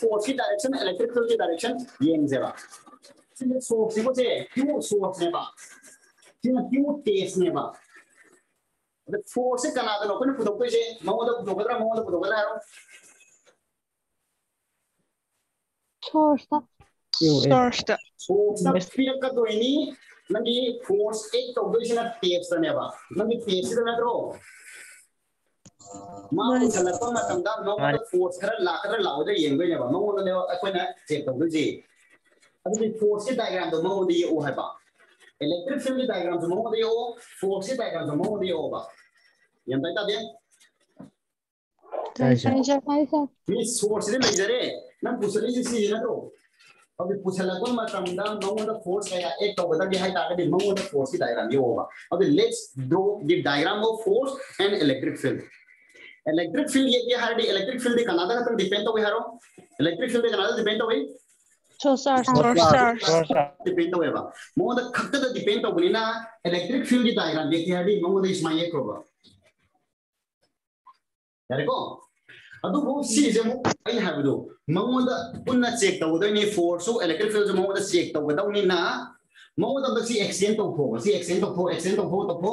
फोर्स की डायरेक्शन इलेक्ट्रिकल की डायरेक्शन येंगजेबा को जे क्यों सोर्स नेबा क्यों क्यों टेस्ट नेबा अब फोर्स से कना दनो कोने पुदो कोजे मोदो ꯄꯤꯔꯛꯀꯗꯣꯏꯅꯤ ꯅꯪꯒꯤ ꯐꯣꯔꯁ ꯑꯦꯛ ꯇꯧꯗꯣꯏꯁꯤꯅ ꯇꯦꯞꯁꯇꯅꯦꯕ ꯅꯪꯒꯤ ꯇꯦꯞꯁꯤꯗ ꯅꯠꯇ꯭ꯔꯣ ꯃꯥ ꯄꯨꯁꯜꯂꯛꯄ ꯃꯇꯝꯗ ꯃꯉꯣꯟꯗ ꯐꯣꯔꯁ ꯈꯔ ꯂꯥꯛꯀꯗ꯭ꯔꯥ ꯂꯥꯛꯑꯣꯏꯗ꯭ꯔꯥ ꯌꯦꯡꯗꯣꯏꯅꯦꯕ ꯃꯉꯣꯟꯗꯅꯦꯕ ꯑꯩꯈꯣꯏꯅ ꯆꯦꯛ ꯇꯧꯗꯣꯏꯁꯦ ꯑꯗꯨꯗꯤ ꯐꯣꯔꯁꯀꯤ ꯗꯥꯏꯒ꯭ꯔꯥꯝꯗꯣ ꯃꯉꯣꯟꯗ ꯌꯦꯛꯎ ꯍꯥꯏꯕ ꯏꯂꯦꯛꯇ꯭ꯔꯤꯛ ꯐꯤꯜꯒꯤ ꯗꯥꯏꯒ꯭ꯔꯥꯝꯁꯨ ꯃꯉꯣꯟꯗ ꯌꯦꯛꯎ ꯐꯣꯔꯁꯀꯤ ꯗꯥꯏꯒ꯭ꯔꯥꯝꯁꯨ ꯃꯉꯣꯟꯗ ꯌꯦꯛꯎꯕ ꯒ꯭ꯌꯥꯟ ꯇꯥꯏ ꯇꯥꯗꯦ ꯇꯥꯏ ꯁꯥꯔ ꯇꯥꯏ ꯁꯥꯔ ꯇꯥꯏ ꯁꯥꯔ ꯃꯤ अब पूछलकुन मतमदा नोन द फोर्स है एक तो बता दिया है ताकि नोन द फोर्स की डायग्राम ये होगा अब let's draw the diagram of force and electric field electric field ये क्या है इलेक्ट्रिक फ़ील्ड का नादा का डिपेंड हो हरो इलेक्ट्रिक फ़ील्ड का नादा डिपेंड हो भाई इलेक्ट्रिक फ़ील्ड की डायग्राम देखिए हडी इसमें एक होगा यार अदुबो सीजे मु आई हैव दो मंगोदा पुन्ना चेक तो दो ने फोर सो इलेक्ट्रिक फ़ील्ड मंगोदा चेक तो दो ने ना मंगोदा बस एक्सटेंड तो फो बस एक्सटेंड तो फो एक्सटेंड तो फो तो फो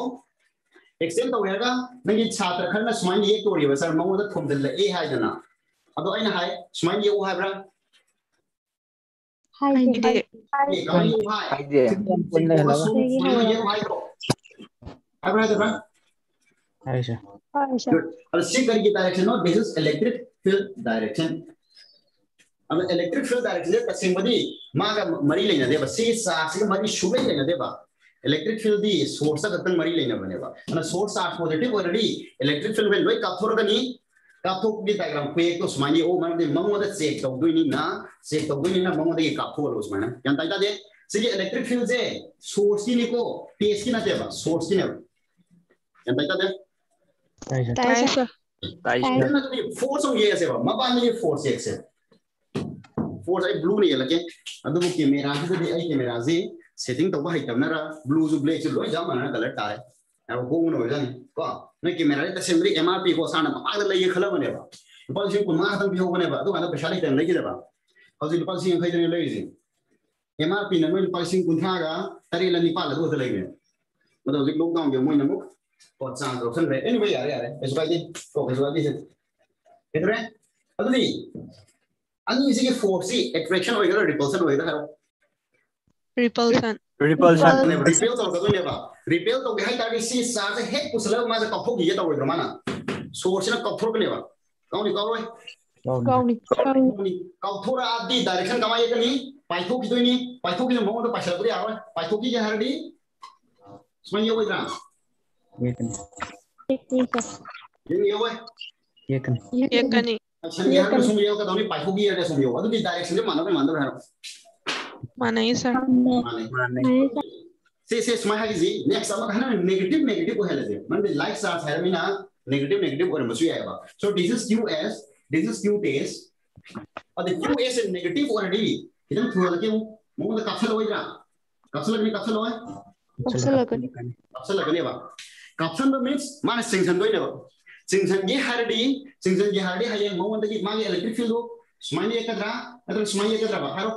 एक्सटेंड तो होगा नंगे छात्र खरना सुमान ये तो रिवे सर मंगोदा थोम दिल ए हाय दना अदो आई ना हाय सुमान ये ओ हाय ब्रा हाय दे हाय दे हाय दे हाय दे हाय दे हाय दे Aisha. Aisha. Good. Our second direction now. This is electric field direction. अब इलेक्ट्रिक फ़ील्ड डायरेक्शन से तसिंबदी माग मरी लेना देबा सी चार्ज के मरी शुबे लेना देबा इलेक्ट्रिक फ़ील्ड दी सोर्स खतन मरी लेना बनेबा अन source charge positive already electric field में लोई काथोरगनी काथोक दी डायग्राम पे तो समझिए ओ मान तो तो दे मंगो दे चेक तो दुई ना. चेक तो दुई ना. मंगो दे काथोर उस मन. यान दे? सी इलेक्ट्रिक फ़ील्ड सोर्स की निको टेस्ट की ना देबा सोर्स की ना यान ताइदा दे? Bu camera ji de ay camera ji setting to ba hay tam na blue ju black ju loi jam na color ta hai ab ko no jan ko na camera ta sem ri mrp ko sana ma da lai khala bane ba pa ji ko ma ta bi ho bane ba adu kana pa shali tan lai ji ba ha ji pa ji khai tan lai ji mrp na noi pa sin kun tha ga tari la ni pa la do ta lai ne ma do ji lockdown ge moi na mu còn sang rồi thân về anyway à đấy Poisson option right. Anyway, yeah, yeah. Basically, go basically. इधर है से है कुछ कमा ये कनी पाइथो की एकन yin yo wai yekan yekani actually yahan kusum yo ka tami paihu gi ada sum yo adu direction le manabe manabe haro mana hi sir mana hi से से स्माइल है जी नेक्स्ट अब कहना नेगेटिव नेगेटिव को है ले मन like साथ है बिना नेगेटिव नेगेटिव और मसू आएगा so this is Q S this is Q S और the Q S is negative already एकदम थोड़ा लगे मुँह में कप्सल होइरा कप्सल में कप्सल होए कप्सल लगने कप्सल लगने बा Kapsan ba means mana singsan doi dawa. Singsan ye hardi, singsan ye hardi hanya mau anda jadi mana electric field tu, semai ye kadra, atau semai ye kadra ba. Haro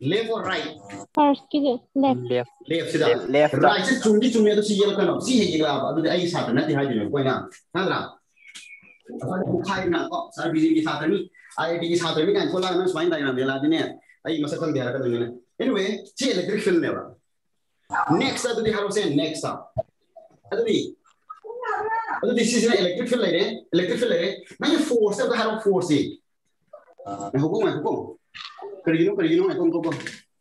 left or right? First kita left. Left. Left sida. Left. Right. Jadi cundi cundi itu sih ye kalau sih ye gila apa? Aduh, ayah satu nanti haji ni, kau na, kadra. Kalau bukai na, kok sahaja bising di satu ni, IIT di satu ni kan, kau lah nama semai dah nama dia lah ni. Ayah masa kan dia ada tu ni. Anyway, sih electric field ni ba. Next ada di harusnya next up. ꯑꯗꯨꯗꯤ ꯑꯗꯨꯗꯤ ꯁꯤꯁꯤꯅ electric field ꯂꯩꯔꯦ electric field ꯂꯩꯔꯦ ꯅꯪꯒꯤ ꯐꯣꯔꯁꯁꯦ ꯑꯝꯇ ꯍꯥꯏꯔꯛꯑꯣ ꯐꯣꯔꯁꯁꯦ ꯉꯥꯏꯈꯣꯀꯣ ꯉꯥꯏꯈꯣꯀꯣ ꯀꯔꯤꯒꯤꯅꯣ ꯀꯔꯤꯒꯤꯅꯣ ꯉꯥꯏꯈꯣ ꯉꯥꯏꯈꯣꯀꯣ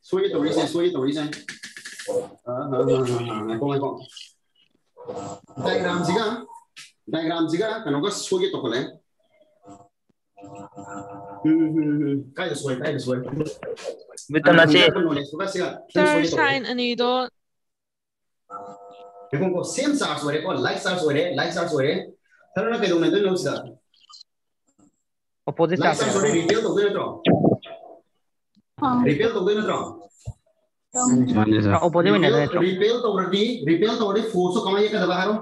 ꯁꯣꯏꯒꯦ ꯇꯧꯔꯤꯁꯦ ꯁꯣꯏꯒꯦ ꯇꯧꯔꯤꯁꯦ ꯉꯥꯏꯈꯣ ꯉꯥꯏꯈꯣ ꯗꯥꯏꯒ꯭ꯔꯥꯝꯁꯤꯒ ꯗꯥꯏꯒ꯭ꯔꯥꯝꯁꯤꯒ ꯀꯩꯅꯣꯒ ꯁꯣꯏꯒꯦ ꯇꯧꯈꯠꯂꯦ ꯀꯥꯏꯗ ꯁꯣꯏ ꯀꯥꯏꯗ ꯁꯣꯏ ꯃꯇꯝ ꯑꯁꯤ ꯁꯥꯏꯟ ꯑꯅꯤꯗꯣ देखो सेम सार्स हो रहे को लाइक सार्स हो रहे लाइक सार्स हो रहे थरो ना केदो ने तो लोस दा opposite सार्स हो रहे रिपेल तो गयो हाँ। तो रिपेल तो गयो तो opposite में ना तो रिपेल तो रडी रिपेल तो रडी फोर्स को कमाई का दबा हारो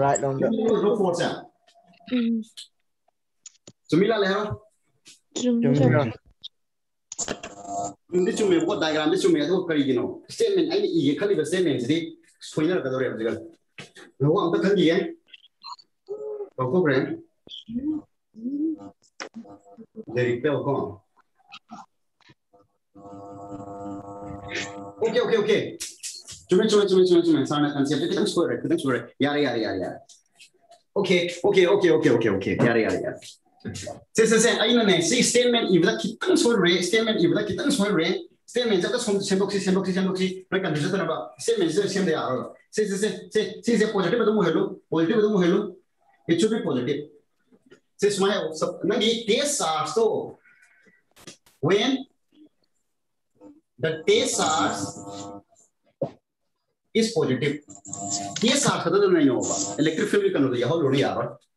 right on the row force है सुमिला ले हारो सुमिला ꯆꯨꯝꯗꯤ ꯆꯨꯝꯃꯦ ꯀꯣ ꯗꯥꯏꯒ꯭ꯔꯥꯝꯗꯤ ꯆꯨꯝꯃꯦ ꯑꯗꯨꯒ ꯀꯔꯤꯒꯤꯅꯣ ꯁ꯭ꯇꯦꯠꯃꯦꯟ ꯑꯩꯅ ꯏꯒꯦ ꯈꯜꯂꯤꯕ ꯁ꯭ꯇꯦꯠꯃꯦꯟꯁꯤꯗꯤ ꯁꯣꯏꯅꯔꯛꯀꯗꯧꯔꯦ ꯍꯧꯖꯤꯛ ꯅꯍꯣ ꯑꯝꯇ ꯈꯟꯈꯤꯒꯦ ꯀꯥꯎꯊꯣꯛꯈ꯭ꯔꯦ ꯗꯦꯔꯤꯛ ꯄꯦꯜ ꯀꯣ ꯑꯣꯀꯦ ꯑꯣꯀꯦ ꯑꯣꯀꯦ ꯆꯨꯝꯃꯦ ꯆꯨꯝꯃꯦ ꯆꯨꯝꯃꯦ ꯆꯨꯝꯃꯦ ꯆꯨꯝꯃꯦ ꯁꯥꯔꯅ ꯀꯟꯁꯦꯞꯇ ꯈꯤꯇꯪ ꯁꯣꯏꯔꯦ ꯈꯤꯇꯪ ꯁꯣꯏꯔꯦ ꯌꯥꯔꯦ ꯌꯥꯔꯦ ꯌꯥꯔꯦ 세세세 아이노네 시 스테이트먼트 이보다 기땅 소리 스테이트먼트 이보다 기땅 소리 스테이트먼트 자꾸 손 셈복시 셈복시 셈복시 그러니까 늦었다나 봐 스테이트먼트 셈데 알아 세세세 세세 पॉजिटिव तो मुहेलो पॉजिटिव तो मुहेलो इट शुड बी पॉजिटिव से समय सब ना ये test are so when the test are is positive ये सार्थक तो नहीं होगा इलेक्ट्रिक फ़ील्ड भी कन्वर्ट हो जाएगा लोड़ी आ रहा है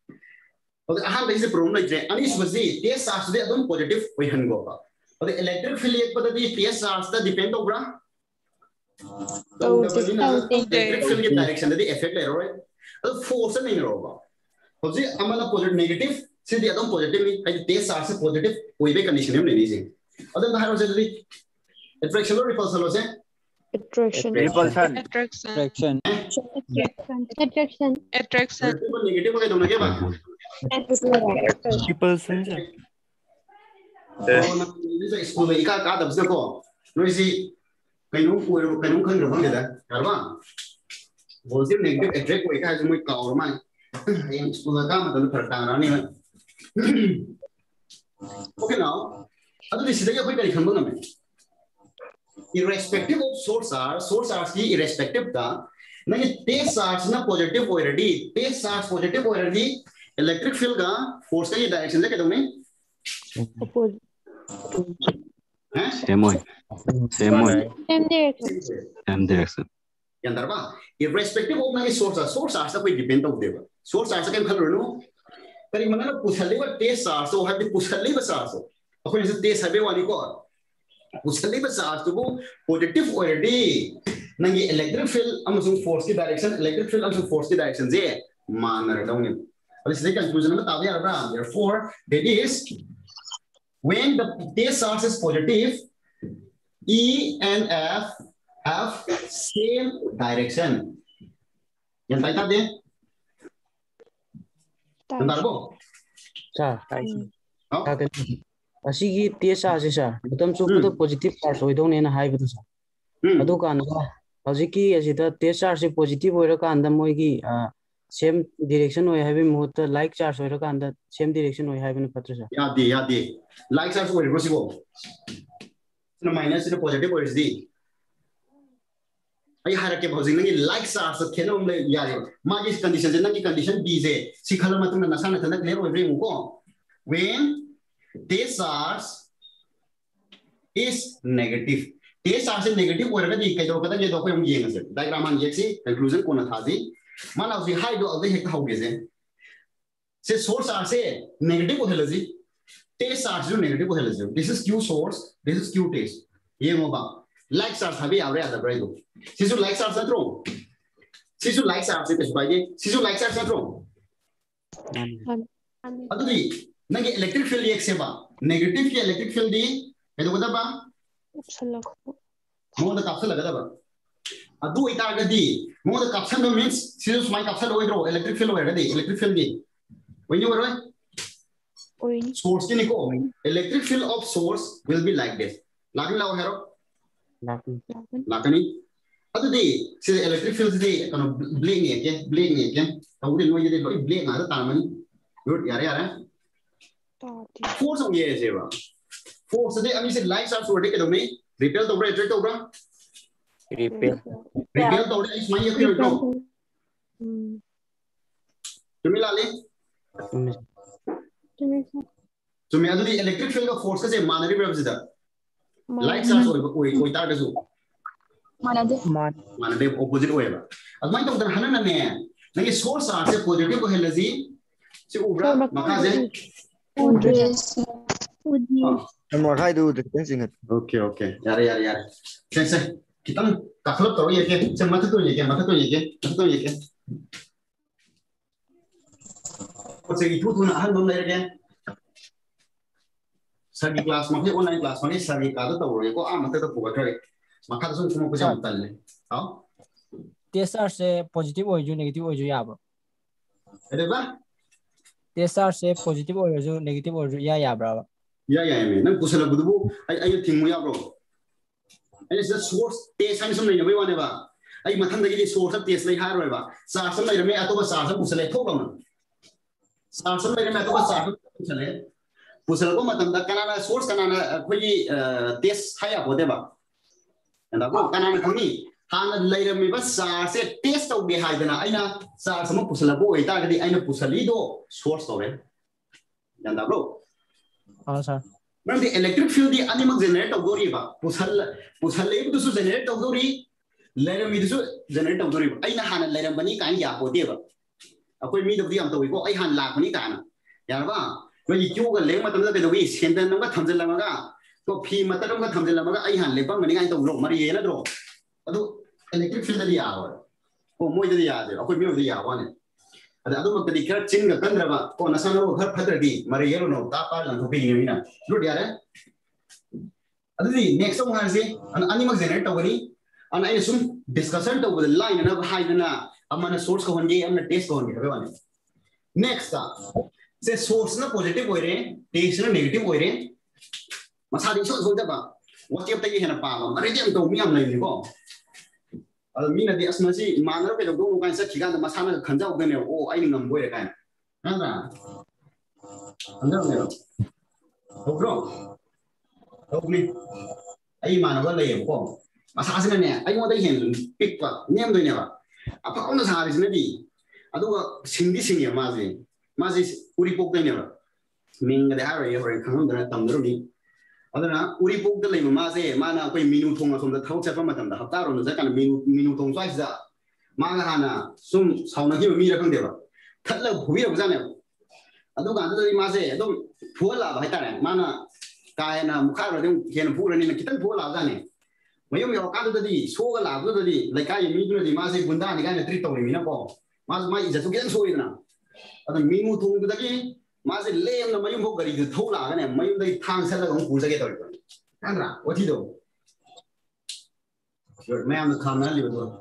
अहम तो तो से प्रॉब्लम अनी टेस्ट चार्ज से पॉजिटिव हो इलेक्ट्रिक फ़ील्ड ये टेस्ट चार्ज डिपेंड तौर इलेक्ट्रिक फ़ील्ड डायरेक्शन एफेक्ट लेरो से पॉजिटिव पॉजिटिव कंडीशन अब repulsion attraction. Repulsion attraction. Attraction. Attraction. Repulsion school में इका का दबसे को नोइसी कइनो को कइनो खन रबन दे करवा बोलसिम नेगेटिव एट्रैक को इका जो मैं कावर मान एम स्कूल का मतलब फरता रानी में ओके नाउ अदु दिस इज़ द कोई करी खन बंग में irrespective of source r source r की irrespective da नहीं तेज चार्ज ना पॉजिटिव ऑलरेडी तेज charge positive already electric field का फोर्स का ये डायरेक्शन से कहते हैं Opposite. हैं Same way. Same way. Same direction. Same direction. yang darba irrespective of na source r source r sa koi depend of deba source r sa kan khalo no kari mana pushali ba test r so hadi pushali ba sa so akoi se test habe ꯄꯨꯁꯜꯂꯤꯕ ꯆꯥꯔꯖꯇꯨꯕꯨ positive ꯑꯣꯏꯔꯗꯤ ꯅꯪꯒꯤ electric field ꯑꯃꯁꯨꯡ ꯐꯣꯔꯁꯀꯤ direction electric field ꯑꯃꯁꯨꯡ ꯐꯣꯔꯁꯀꯤ ꯗꯥꯏꯔꯦꯛꯁꯟꯁꯦ ꯃꯥꯟꯅꯔꯗꯧꯅꯤ ꯑꯗꯨ ꯁꯤꯗ conclusion ꯑꯃ ꯇꯥꯕ ꯌꯥꯔꯕ꯭ꯔꯥ therefore that is when the test charge is positive e and f have same direction yan tayo tayo Tanda ba? Sa, tayo. Oh? ꯑꯁꯤꯒꯤ ꯇꯦꯁ ꯆꯥꯔꯖꯁꯦ ꯁꯥꯔ ꯃꯇꯝ ꯆꯨꯞꯄꯗ ꯄꯣꯖꯤꯇꯤꯚ ꯆꯥꯔꯖ ꯑꯣꯏꯗꯧꯅꯦꯅ ꯍꯥꯏꯕꯗꯣ ꯁꯥꯔ hmm. ꯑꯗꯨꯀꯥꯟꯗ ꯍꯧꯖꯤꯛꯀꯤ ꯑꯁꯤꯗ ꯇꯦꯁ ꯆꯥꯔꯖꯁꯦ ꯄꯣꯖꯤꯇꯤꯚ ꯑꯣꯏꯔꯀꯥꯟꯗ ꯃꯣꯏꯒꯤ ꯁꯦꯝ ꯗꯤꯔꯦꯛꯁꯟ ꯑꯣꯏ ꯍꯥꯏꯕꯒꯤ ꯃꯍꯨꯠꯇ ꯂꯥꯏꯛ ꯆꯥꯔꯖ ꯑꯣꯏꯔꯀꯥꯟꯗ ꯁꯦꯝ ꯗꯤꯔꯦꯛꯁꯟ ꯑꯣꯏ ꯍꯥꯏꯕꯅ ꯐꯠꯇ꯭ꯔꯥ ꯁꯥꯔ Yadi, yadi. Like size over rosibo. Sino minus sino positive over SD. Ay harake ba hosing nangi like size sa kena umle yari. Magi condition je nangi condition B je. Si khala matung na nasana ko. This charge is negative. This charge is negative over ka di kay do kata je do ko yung yenga se. Diagram han yeksi conclusion ko na thaji. Mana usi high do alde hekta hoge je. से source are से negative को हेलजी test आर जो negative को हेलजी this is Q source this is Q test ये मोबा लाइक्स आर हबी आवरे आदा ब्राइडो सिसु लाइक्स आर सत्रो सिसु लाइक्स आर से पेश बाइजे सिसु लाइक्स आर सत्रो अदुदी नंगे इलेक्ट्रिक फ़ील्ड एक्सेबा नेगेटिव के इलेक्ट्रिक फ़ील्ड दी ये अच्छा, तो कुछ बा मोड़ द कैप्सल लगा दबा कदो गदबा मोंद काप्सल गदबा अदु इतागदी मोंद काप्सल मींस सीरियस माइ काप्सल ओइद्रो इलेक्ट्रिक फ़ील्ड वाला दी तो इलेक्ट्रिक फ़ील्ड दी। ओइनी जो बोलो सोर्स की निको। Electric field of source will be like this लाकनी लाओ हेरो। लाकनी लागनी दी सिर्फ़ इलेक्ट्रिक फ़ील्ड दी। कनो ब्लिंग ने के ब्लिंग ने के तोदी नोइदी लोई ब्लिंग आ ता मन गुड यार यार। 4성이에요, 제가. 4성이 아니 이제 라이프 사이언스 월드 그다음에 리필 더 레드 도라. 리필. 리필 더 레드 이스마이 그 또. 음. तुम्ही लाले तुम्ही अदुदी इलेक्ट्रिक फ़ील्ड का फोर्स कसे मानरी वेव्स इधर लाइट चार्ज होय होय होय तार कसो मानदे मानदे ऑपोजिट होयबा अजमाई तो उधर हनन ने नहीं सोर्स आर से पॉजिटिव को हेलजी से उबरा मका nomor hai dulu dari udah singet oke oke. Yari yari yari. Sen sen kita kan nih takluk tau ya kan sen mata tuh ya kan mata tuh ya kan mata tuh ya kan Konsegi itu tuh nah belum dari kan sagi kelas makanya online oh, kelas makanya sagi kado tau ya. Kok ah mata tuh buka dari maka tuh semua bisa mutal nih tau TSR se positif ojo negatif ojo ya bro ada bang test ꯆꯥꯔꯖꯁꯦ positive ꯑꯣꯏꯔꯁꯨ negative ꯑꯣꯏꯔꯁꯨ ꯏꯌꯥ ꯌꯥꯕ꯭ꯔꯕ ꯌꯥ ꯌꯥꯏꯃꯦ ꯅꯪ ꯄꯨꯁꯜꯂꯛꯄꯗꯨꯕꯨ ꯑꯩ ꯑꯩ ꯊꯤꯡꯕ ꯌꯥꯕ꯭ꯔꯣ ꯑꯩꯅ ꯁꯤꯗ ꯁꯣꯔꯁ ꯇꯦꯁ ꯍꯥꯏꯅ ꯁꯨꯝ ꯂꯩꯅꯕꯩ ꯋꯥꯅꯦꯕ ꯑꯩ ꯃꯊꯪꯗꯒꯤꯗꯤ ꯁꯣꯔꯁꯇ ꯇꯦꯁ ꯂꯩ ꯍꯥꯏꯔꯣꯏꯕ ꯆꯥꯔꯖ ꯑꯃ ꯂꯩꯔꯝꯃꯦ ꯑꯇꯣꯞꯄ ꯆꯥꯔꯖ ꯄꯨꯁꯜꯂꯦ ꯊꯣꯛꯂꯝꯃꯦ ꯆꯥꯔꯖ ꯑꯃ ꯂꯩꯔꯝꯃꯦ ꯑꯇꯣꯞꯄ ꯆꯥꯔꯖ ꯄꯨꯁꯜꯂꯦ ꯄꯨꯁꯜꯂꯛꯄ ꯃꯇꯝꯗ ꯀꯅꯥꯅ ꯁꯣꯔꯁ ꯀꯅꯥꯅ ꯑꯩꯈꯣꯏꯒꯤ ꯇꯦꯁ ꯍꯥꯏ ꯌꯥꯄꯣꯠꯇꯦꯕ ꯀꯅꯥꯅ ꯈꯪꯅꯤ हाँ लेरमीब चार से टेस्ट तौदे है चार्ज में पुसलब होगी पुसलीदो सोर्स तौर जानब्रो मरम इलेक्ट्रिक फ़ील्ड अनेम जेनरेट तौदरीब पुसल पुसलबू जेनरेट तौदरी लेरमीदू जेनरेट तौदरीब हाँ लेरबनी कहीं यादेब अखोई हाँ लापनी काना यारबा मैं क्यूग लेब कई सेंदन थमजलगा तो फ़ी मतलब थमजलगा हाँ लेपमनी कहीं तौरो मरी है electric field da yawa ko moi da yawa de akoi miu da yawa ne ada adu mak di kar chin ga kandra ba ko na sana ro har phadra di mare yelo no ta pa lan thopi ni na lu dia re adu di next one har se an ani mak generate tawani an ai sum discussion taw the line na ba hai na amana source ko honge amna test ko honge ba ne next ta से source ना positive हो रहे test ना negative हो रहे मसादी सो सोच दबा WhatsApp तक ये है ना पागल मरे जम तो मियाँ नहीं निको 呃，明了的，什么是马那边的公路干涉提干的嘛？他那个肯在我跟你哦，哎，你能不会干？看看，看到没有？我不懂，我不明。哎，马那个累不？嘛，啥是个呢？哎，我得先别管，你们对呢吧？啊，把我们啥的什么的？啊，都个心的心的嘛是，嘛是屋里不对呢吧？明个的还有一会儿，可能在那等着你。 어더나 우리 복들 레마 마세 마나 거의 미누 통화 좀 타고 잡아 맞다. 합다로는 잠깐 미누 미누 통 사이자. 마나 하나 좀 사우나기 미라 근데 봐. 탈라 보이라 보잖아요. 아도 간들이 마세 아도 부어라 했다네. 마나 가에나 무카로 좀 걔는 부르니는 기타 부어라 하잖아요 뭐요 요 가도들이 소가 나도들이 내가이 미들이 마세 군다 내가 드리토 미나 봐 마스 마이 자주 계속 소이나. 아도 미무 통도다기 ke test lai tabi ai ko yar ko question ji kan lai roi do re churi nga ta ngare conclusion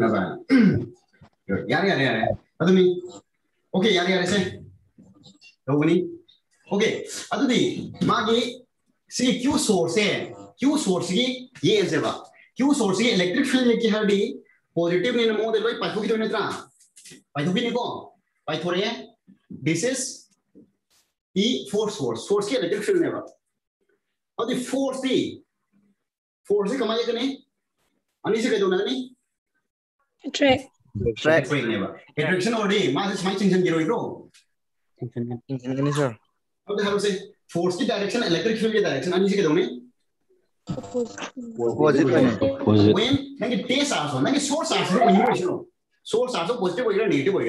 da nangi force force ha da khoi na kamai yi pusaliba charge lai mi ba electric field ha gi dro ai ba da ba vector form da sine ba adagi sigi sign da koina kaido hai don't ignore the sign hydro ai hai da bra Hi, sir. This is E force force force की electric field never और दी force ई force ही कमाइए कि नहीं? अनिश कह दो ना नहीं? Track track field never attraction और डी मास इज़ से फोर्स की डायरेक्शन इलेक्ट्रिक फ़ील्ड की डायरेक्शन अनिश कह दो नहीं पॉजिटिव पॉजिटिव व्हेन मैं कि टेस आसो मैं कि सोर्स आसो इन्वर्शन सोर्स आसो पॉजिटिव हो नेगेटिव हो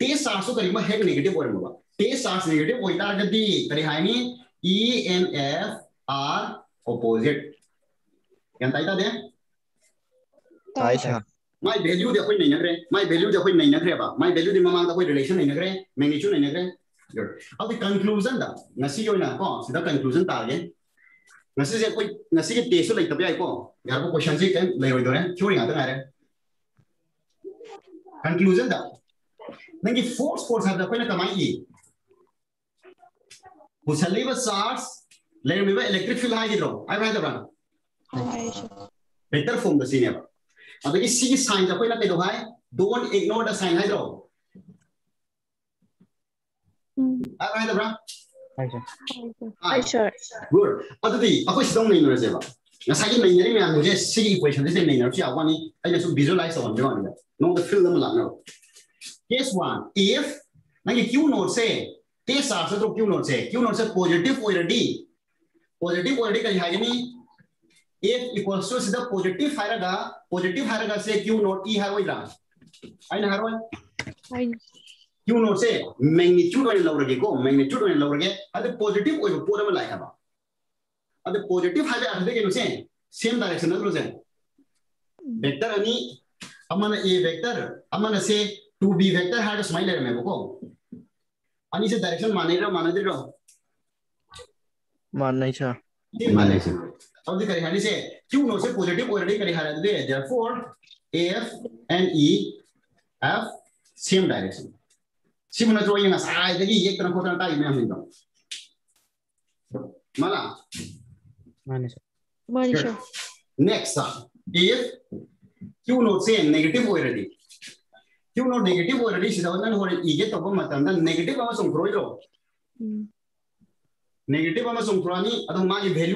lai haba adu positive haba adu ke no se same direction na se vector ani amana a vector amana se 2b vector har smile le me ko ani se direction mane ra mane de ro Mana sir. mane se अब देखिए यानी से क्यों no से positive already करी हारा दे therefore AF and E have same direction सिमना जो यहाँ साइड देखिए एक तरफ़ होता है में ನಂಗೆ ಫೋರ್ಸ್ ಫೋರ್ಸ್ ಅಂತ ಕೊನೆ ತಮಾಯಿ ಮುಸಲಿವ ಸಾರ್ಸ್ ಲೇಮಿವ ಎಲೆಕ್ಟ್ರಿಕ್ ಫೀಲ್ಡ್ ಆಗಿದ್ರು ಐ ಬಾಯ್ದ ಬ್ರಾ better form the senior ಅದಕ್ಕೆ ಸಿ ಸೈನ್ ಅಂತ ಕೊನೆ ತೆದು ಹಾಯ್ don't ignore the sign hydro. ಐ ಬಾಯ್ದ ಬ್ರಾ good ಅದಕ್ಕೆ ಅಕೋ ಸಿದಂ ನೀನು ರೆಸೆವಾ ꯉꯁꯥꯏꯒꯤ ꯅꯩꯅꯔꯤ ꯃꯌꯥꯝꯁꯦ ꯁꯤꯒꯤ ꯏꯀ꯭ꯋꯦꯁꯟꯁꯦ ꯅꯩꯅꯔꯁꯨ ꯌꯥꯕ ꯋꯥꯅꯤ ꯑꯩꯅꯁꯨꯝ ꯚꯤꯖꯨꯋꯦꯂꯥꯏꯁ ꯇꯧꯍꯟꯕ ꯋꯥꯅꯤꯗ ꯅꯉꯣꯟꯗ ꯐꯤꯜ ꯑꯃ ꯂꯥꯛꯅꯕ केस वन इफ़ मैं क्यू नोट से तेस साल से तो क्यू नोट से क्यू नोट से पॉजिटिव ओरडी पॉजिटिव ओरडी का यहाँ जमी एक इक्वल्स टू सीधा पॉजिटिव हर पॉजिटिव हर से क्यू नोट ई हर वही रहा। आई ना हर क्यू नोट से मैग्नीट्यूड वाले लग रखे को मैग्नीट्यूड वाले लग रखे अब पॉजिटिव वो पूरा में लाया था। पॉजिटिव हर का अंदर के नोट से सेम डायरेक्शन में तो वेक्टर अनि अमन ए वेक्टर अमन से टू बी भेक्टर हाट समय लेकर मैं बोलूँ अन्य से डायरेक्शन माने रहो माना दे रहो मान नहीं था माने से अब देख रहे हैं अन्य से क्यों नो से पॉजिटिव ओरिजिन करी हाल है तो दे therefore A F and E F same direction. सिम ना चोइंग ना साइड देखिए एक तरफ़ कोटन टाइम है हम इंदौ माना माने से माने से next था if Q नोट से negative origin khai sana batch ma dei lo thok ra ni ko batch ma dei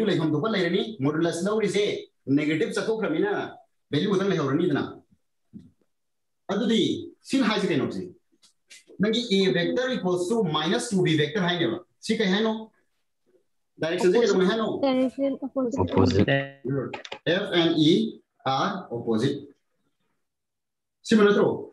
lo thok ra ni no noi batch su da na fa ya Ye mo adagi noi YouTube da tawang asina hayeng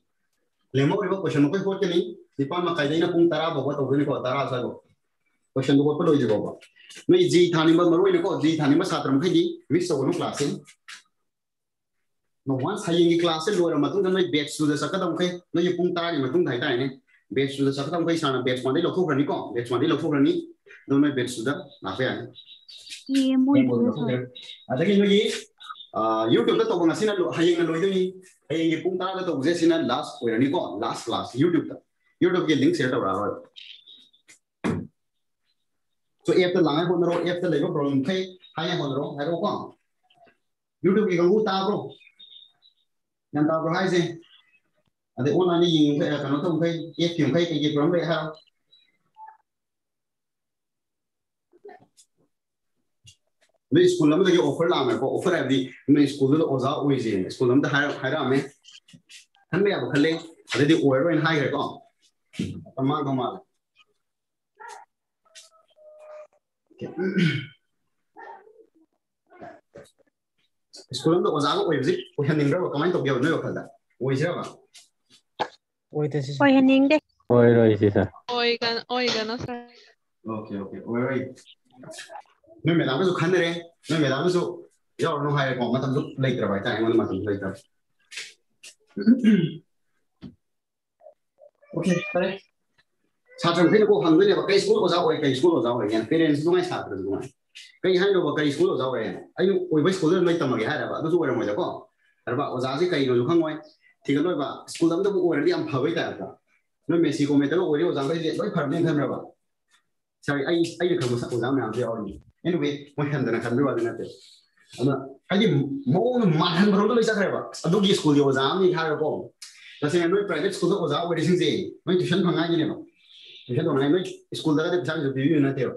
oza ko oi je ko han ningra ko comment to gyo noi ko da oi je ba oi te si Hoy haning de. oi si sir Oigan, oigan, sir. okay okay oi oi noi me da ko ये पूंता ना तो उसे सीना last कोई नहीं कौन last last YouTube तक YouTube के लिंक सेट हो रहा है तो एफ तो लांगे होने रो एफ तो लेको प्रॉब्लम थे हाँ ये होने रो है रो कौन यूट्यूब की कंगू ताब रो यंता रो है से अरे ओन आने ये कनो तो उनके एफ क्यों कहीं कहीं प्रॉब्लम है हाँ ꯅꯣꯏ ꯁ꯭ꯀꯨꯜ ꯑꯃꯗꯒꯤ ꯑꯣꯐꯔ ꯂꯥꯛꯑꯝꯃꯦꯀꯣ ꯑꯣꯐꯔ ꯍꯥꯏꯕꯗꯤ ꯅꯣꯏ ꯁ꯭ꯀꯨꯜꯗꯨꯗ ꯑꯣꯖꯥ ꯑꯣꯏꯁꯦꯅ ꯁ꯭ꯀꯨꯜ ꯑꯃꯗ ꯍꯥꯏꯔꯛꯑꯝꯃꯦ ꯈꯟꯕ ꯌꯥꯕ ꯈꯜꯂꯦ ꯑꯗꯩꯗꯤ ꯑꯣꯏꯔꯔꯣꯏꯅ ꯍꯥꯏꯈ꯭ꯔꯦꯀꯣ ꯃꯇꯝ ꯃꯥꯡꯗꯧ ꯃꯥꯜꯂꯦ ꯁ꯭ꯀꯨꯜ ꯑꯃꯗ ꯑꯣꯖꯥꯒ ꯑꯣꯏꯕꯁꯤ ꯑꯣꯏꯍꯟꯅꯤꯡꯕ꯭ꯔꯕ ꯀꯃꯥꯏꯅ ꯇꯧꯒꯦꯕ ꯅꯣꯏ ꯋꯥꯈꯜꯗ ꯑꯣꯏꯁꯤꯔꯕ ꯑꯣꯏꯗꯁꯤ ꯑꯣꯏꯍꯟꯅꯤꯡꯗꯦ ꯑꯣꯏꯔꯣꯏ ꯁꯤ ꯁꯥꯔ ꯑꯣꯏꯒꯅꯣ ꯁꯥꯔ ꯑꯣꯀꯦ ꯑꯣꯀꯦ ꯑꯣꯏꯔꯣꯏ ꯅꯣꯏ ꯃꯦꯗꯥꯝꯒꯁꯨ ꯈꯟꯅꯔꯦ ꯅꯣꯏ ꯃꯦꯗꯥꯝꯒꯁꯨ ꯌꯥꯎꯔꯅꯨ ꯍꯥꯏꯔꯦꯀꯣ ꯃꯇꯝꯁꯨ ꯂꯩꯇ꯭ꯔꯕ ꯍꯥꯏꯇꯥꯔꯦ ꯑꯩꯉꯣꯟꯗ ꯃꯇꯝꯁꯨ ꯂꯩꯇ꯭ꯔꯕ ꯑꯣꯀꯦ ꯐꯔꯦ ꯁꯥꯇ꯭ꯔ ꯃꯈꯩꯅꯀꯣ ꯍꯪꯗꯣꯏꯅꯦꯕ ꯀꯩ ꯁ꯭ꯀꯨꯜ ꯑꯣꯖꯥ ꯑꯣꯏ ꯀꯩ ꯁ꯭ꯀꯨꯜ ꯑꯣꯖꯥ ꯑꯣꯏꯒꯦꯅ ꯄꯦꯔꯦꯟꯁ ꯅꯨꯡꯉꯥꯏ ꯁꯥꯇ꯭ꯔꯁꯨ ꯅꯨꯡꯉꯥꯏ ꯀꯩ ꯍꯥꯏꯅꯣꯕ ꯀꯔꯤ ꯁ꯭ꯀꯨꯜ ꯑꯣꯖꯥ ꯑꯣꯏꯔꯦꯅ ꯑꯩꯅ ꯑꯣꯏꯕ ꯁ꯭ꯀꯨꯜꯗ ꯅꯣꯏ ꯇꯝꯃꯒꯦ ꯍꯥꯏꯔꯕ ꯑꯗꯨꯁꯨ ꯑꯣꯏꯔꯝꯃꯣꯏꯗꯀꯣ ꯍꯥꯏꯔꯕ ꯑꯣꯖꯥꯁꯦ ꯀꯩꯅꯣꯁꯨ ꯈꯪꯉꯣꯏ ꯊꯤꯒꯠꯂꯣꯏꯕ ꯁ꯭ꯀꯨꯜ ꯑꯃꯗꯕꯨ ꯑꯣꯏꯔꯗꯤ ꯌꯥꯝ ꯐꯕꯩ ꯇꯥꯏꯞꯇ ꯅꯣꯏ ꯃꯦꯁꯤ ꯀꯣꯃꯦꯟꯇꯔ ꯑꯣꯏꯔꯤ ꯑꯣꯖꯥꯈꯩꯁꯦ ꯂꯣꯏ ꯐꯔꯕꯅꯦꯅ ꯈꯟꯈ꯭ꯔꯕ ꯁꯥꯔ ꯑꯩ ꯑꯩꯅ ꯈꯪꯕ ꯑꯣꯖꯥ ꯃꯌꯥꯝꯁꯨ ꯌꯥꯎꯔꯤ anyway mohamdan kan bi wadina te ana haji mo mahan bro lo isa kreba adu gi school yo za ni ha ko ta se no private school ko za wa disin se no tuition phanga ni no tuition do na no school da ka ta bi na te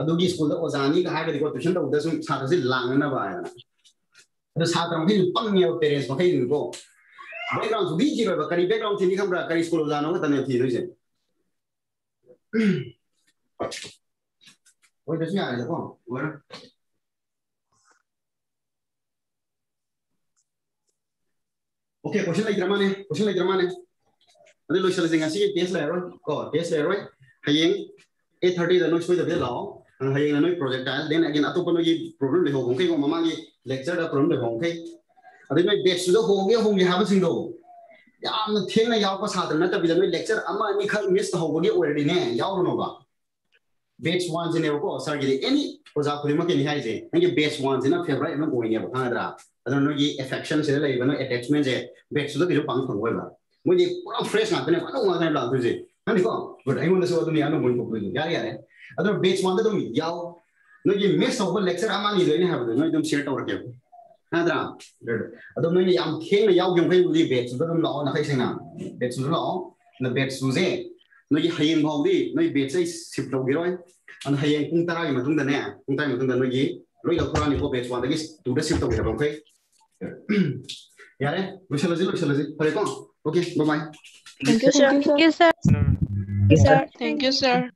adu gi school da ko za ni ka ha ga ko tuition da uda sum sa se lang na ba ya adu sa ta ngi pang ne parents ma kai ni ko background su gi ji ba kari background ti ni kham ra kari school za no ta ne ti ro se वही दस आ जाओ और okay question like रमाने question like रमाने अरे लो चले जाएँगे सी टेस्ट ले को टेस्ट ले रहा हूँ हाँ यंग ए 30 the notes with the law हाँ यंग नोट प्रोजेक्टाइल देन अगेन अटो पर ये प्रॉब्लम ले होंगे को मामा ये लेक्चर का प्रॉब्लम ले होंगे अरे मैं बेस्ट तो होंगे होंगे हैव सीन दो यार मैं थे ना यार को ना तभी मैं लेक्चर अम्मा मैं मिस हो गई ऑलरेडी ने यार nova batch ones in ko sir gi any oja khuri ma ke ni hai je ngi batch ones na favorite na goi ne ba khana dra adon no gi affection se lai ba no attachment je batch to gi pang thong ba mo ni pura fresh na ne ba no ma la tu je ha ni ko good ai mon so adon ni ano mon ko ko ya ya adon batch one da mi yao no gi miss over lecture ama ni doi ne ha ba no dum share to ra ke ha adon no ni yam kheng na yao gyong kai u di batch to dum lao na kai sing na batch to lao na batch to je nó noi hayeng hau di noi bet sai sip lo gi roi an hayeng kung tara gi matung da ta kung không matung da noi gi loi lo khora ni ko bet wan da gi tu da sip to gi ra bang phai yare lo chala ji lo chala ji pare kon okay bye bye. Thank you sir. Thank you sir. Thank you sir. Thank you sir.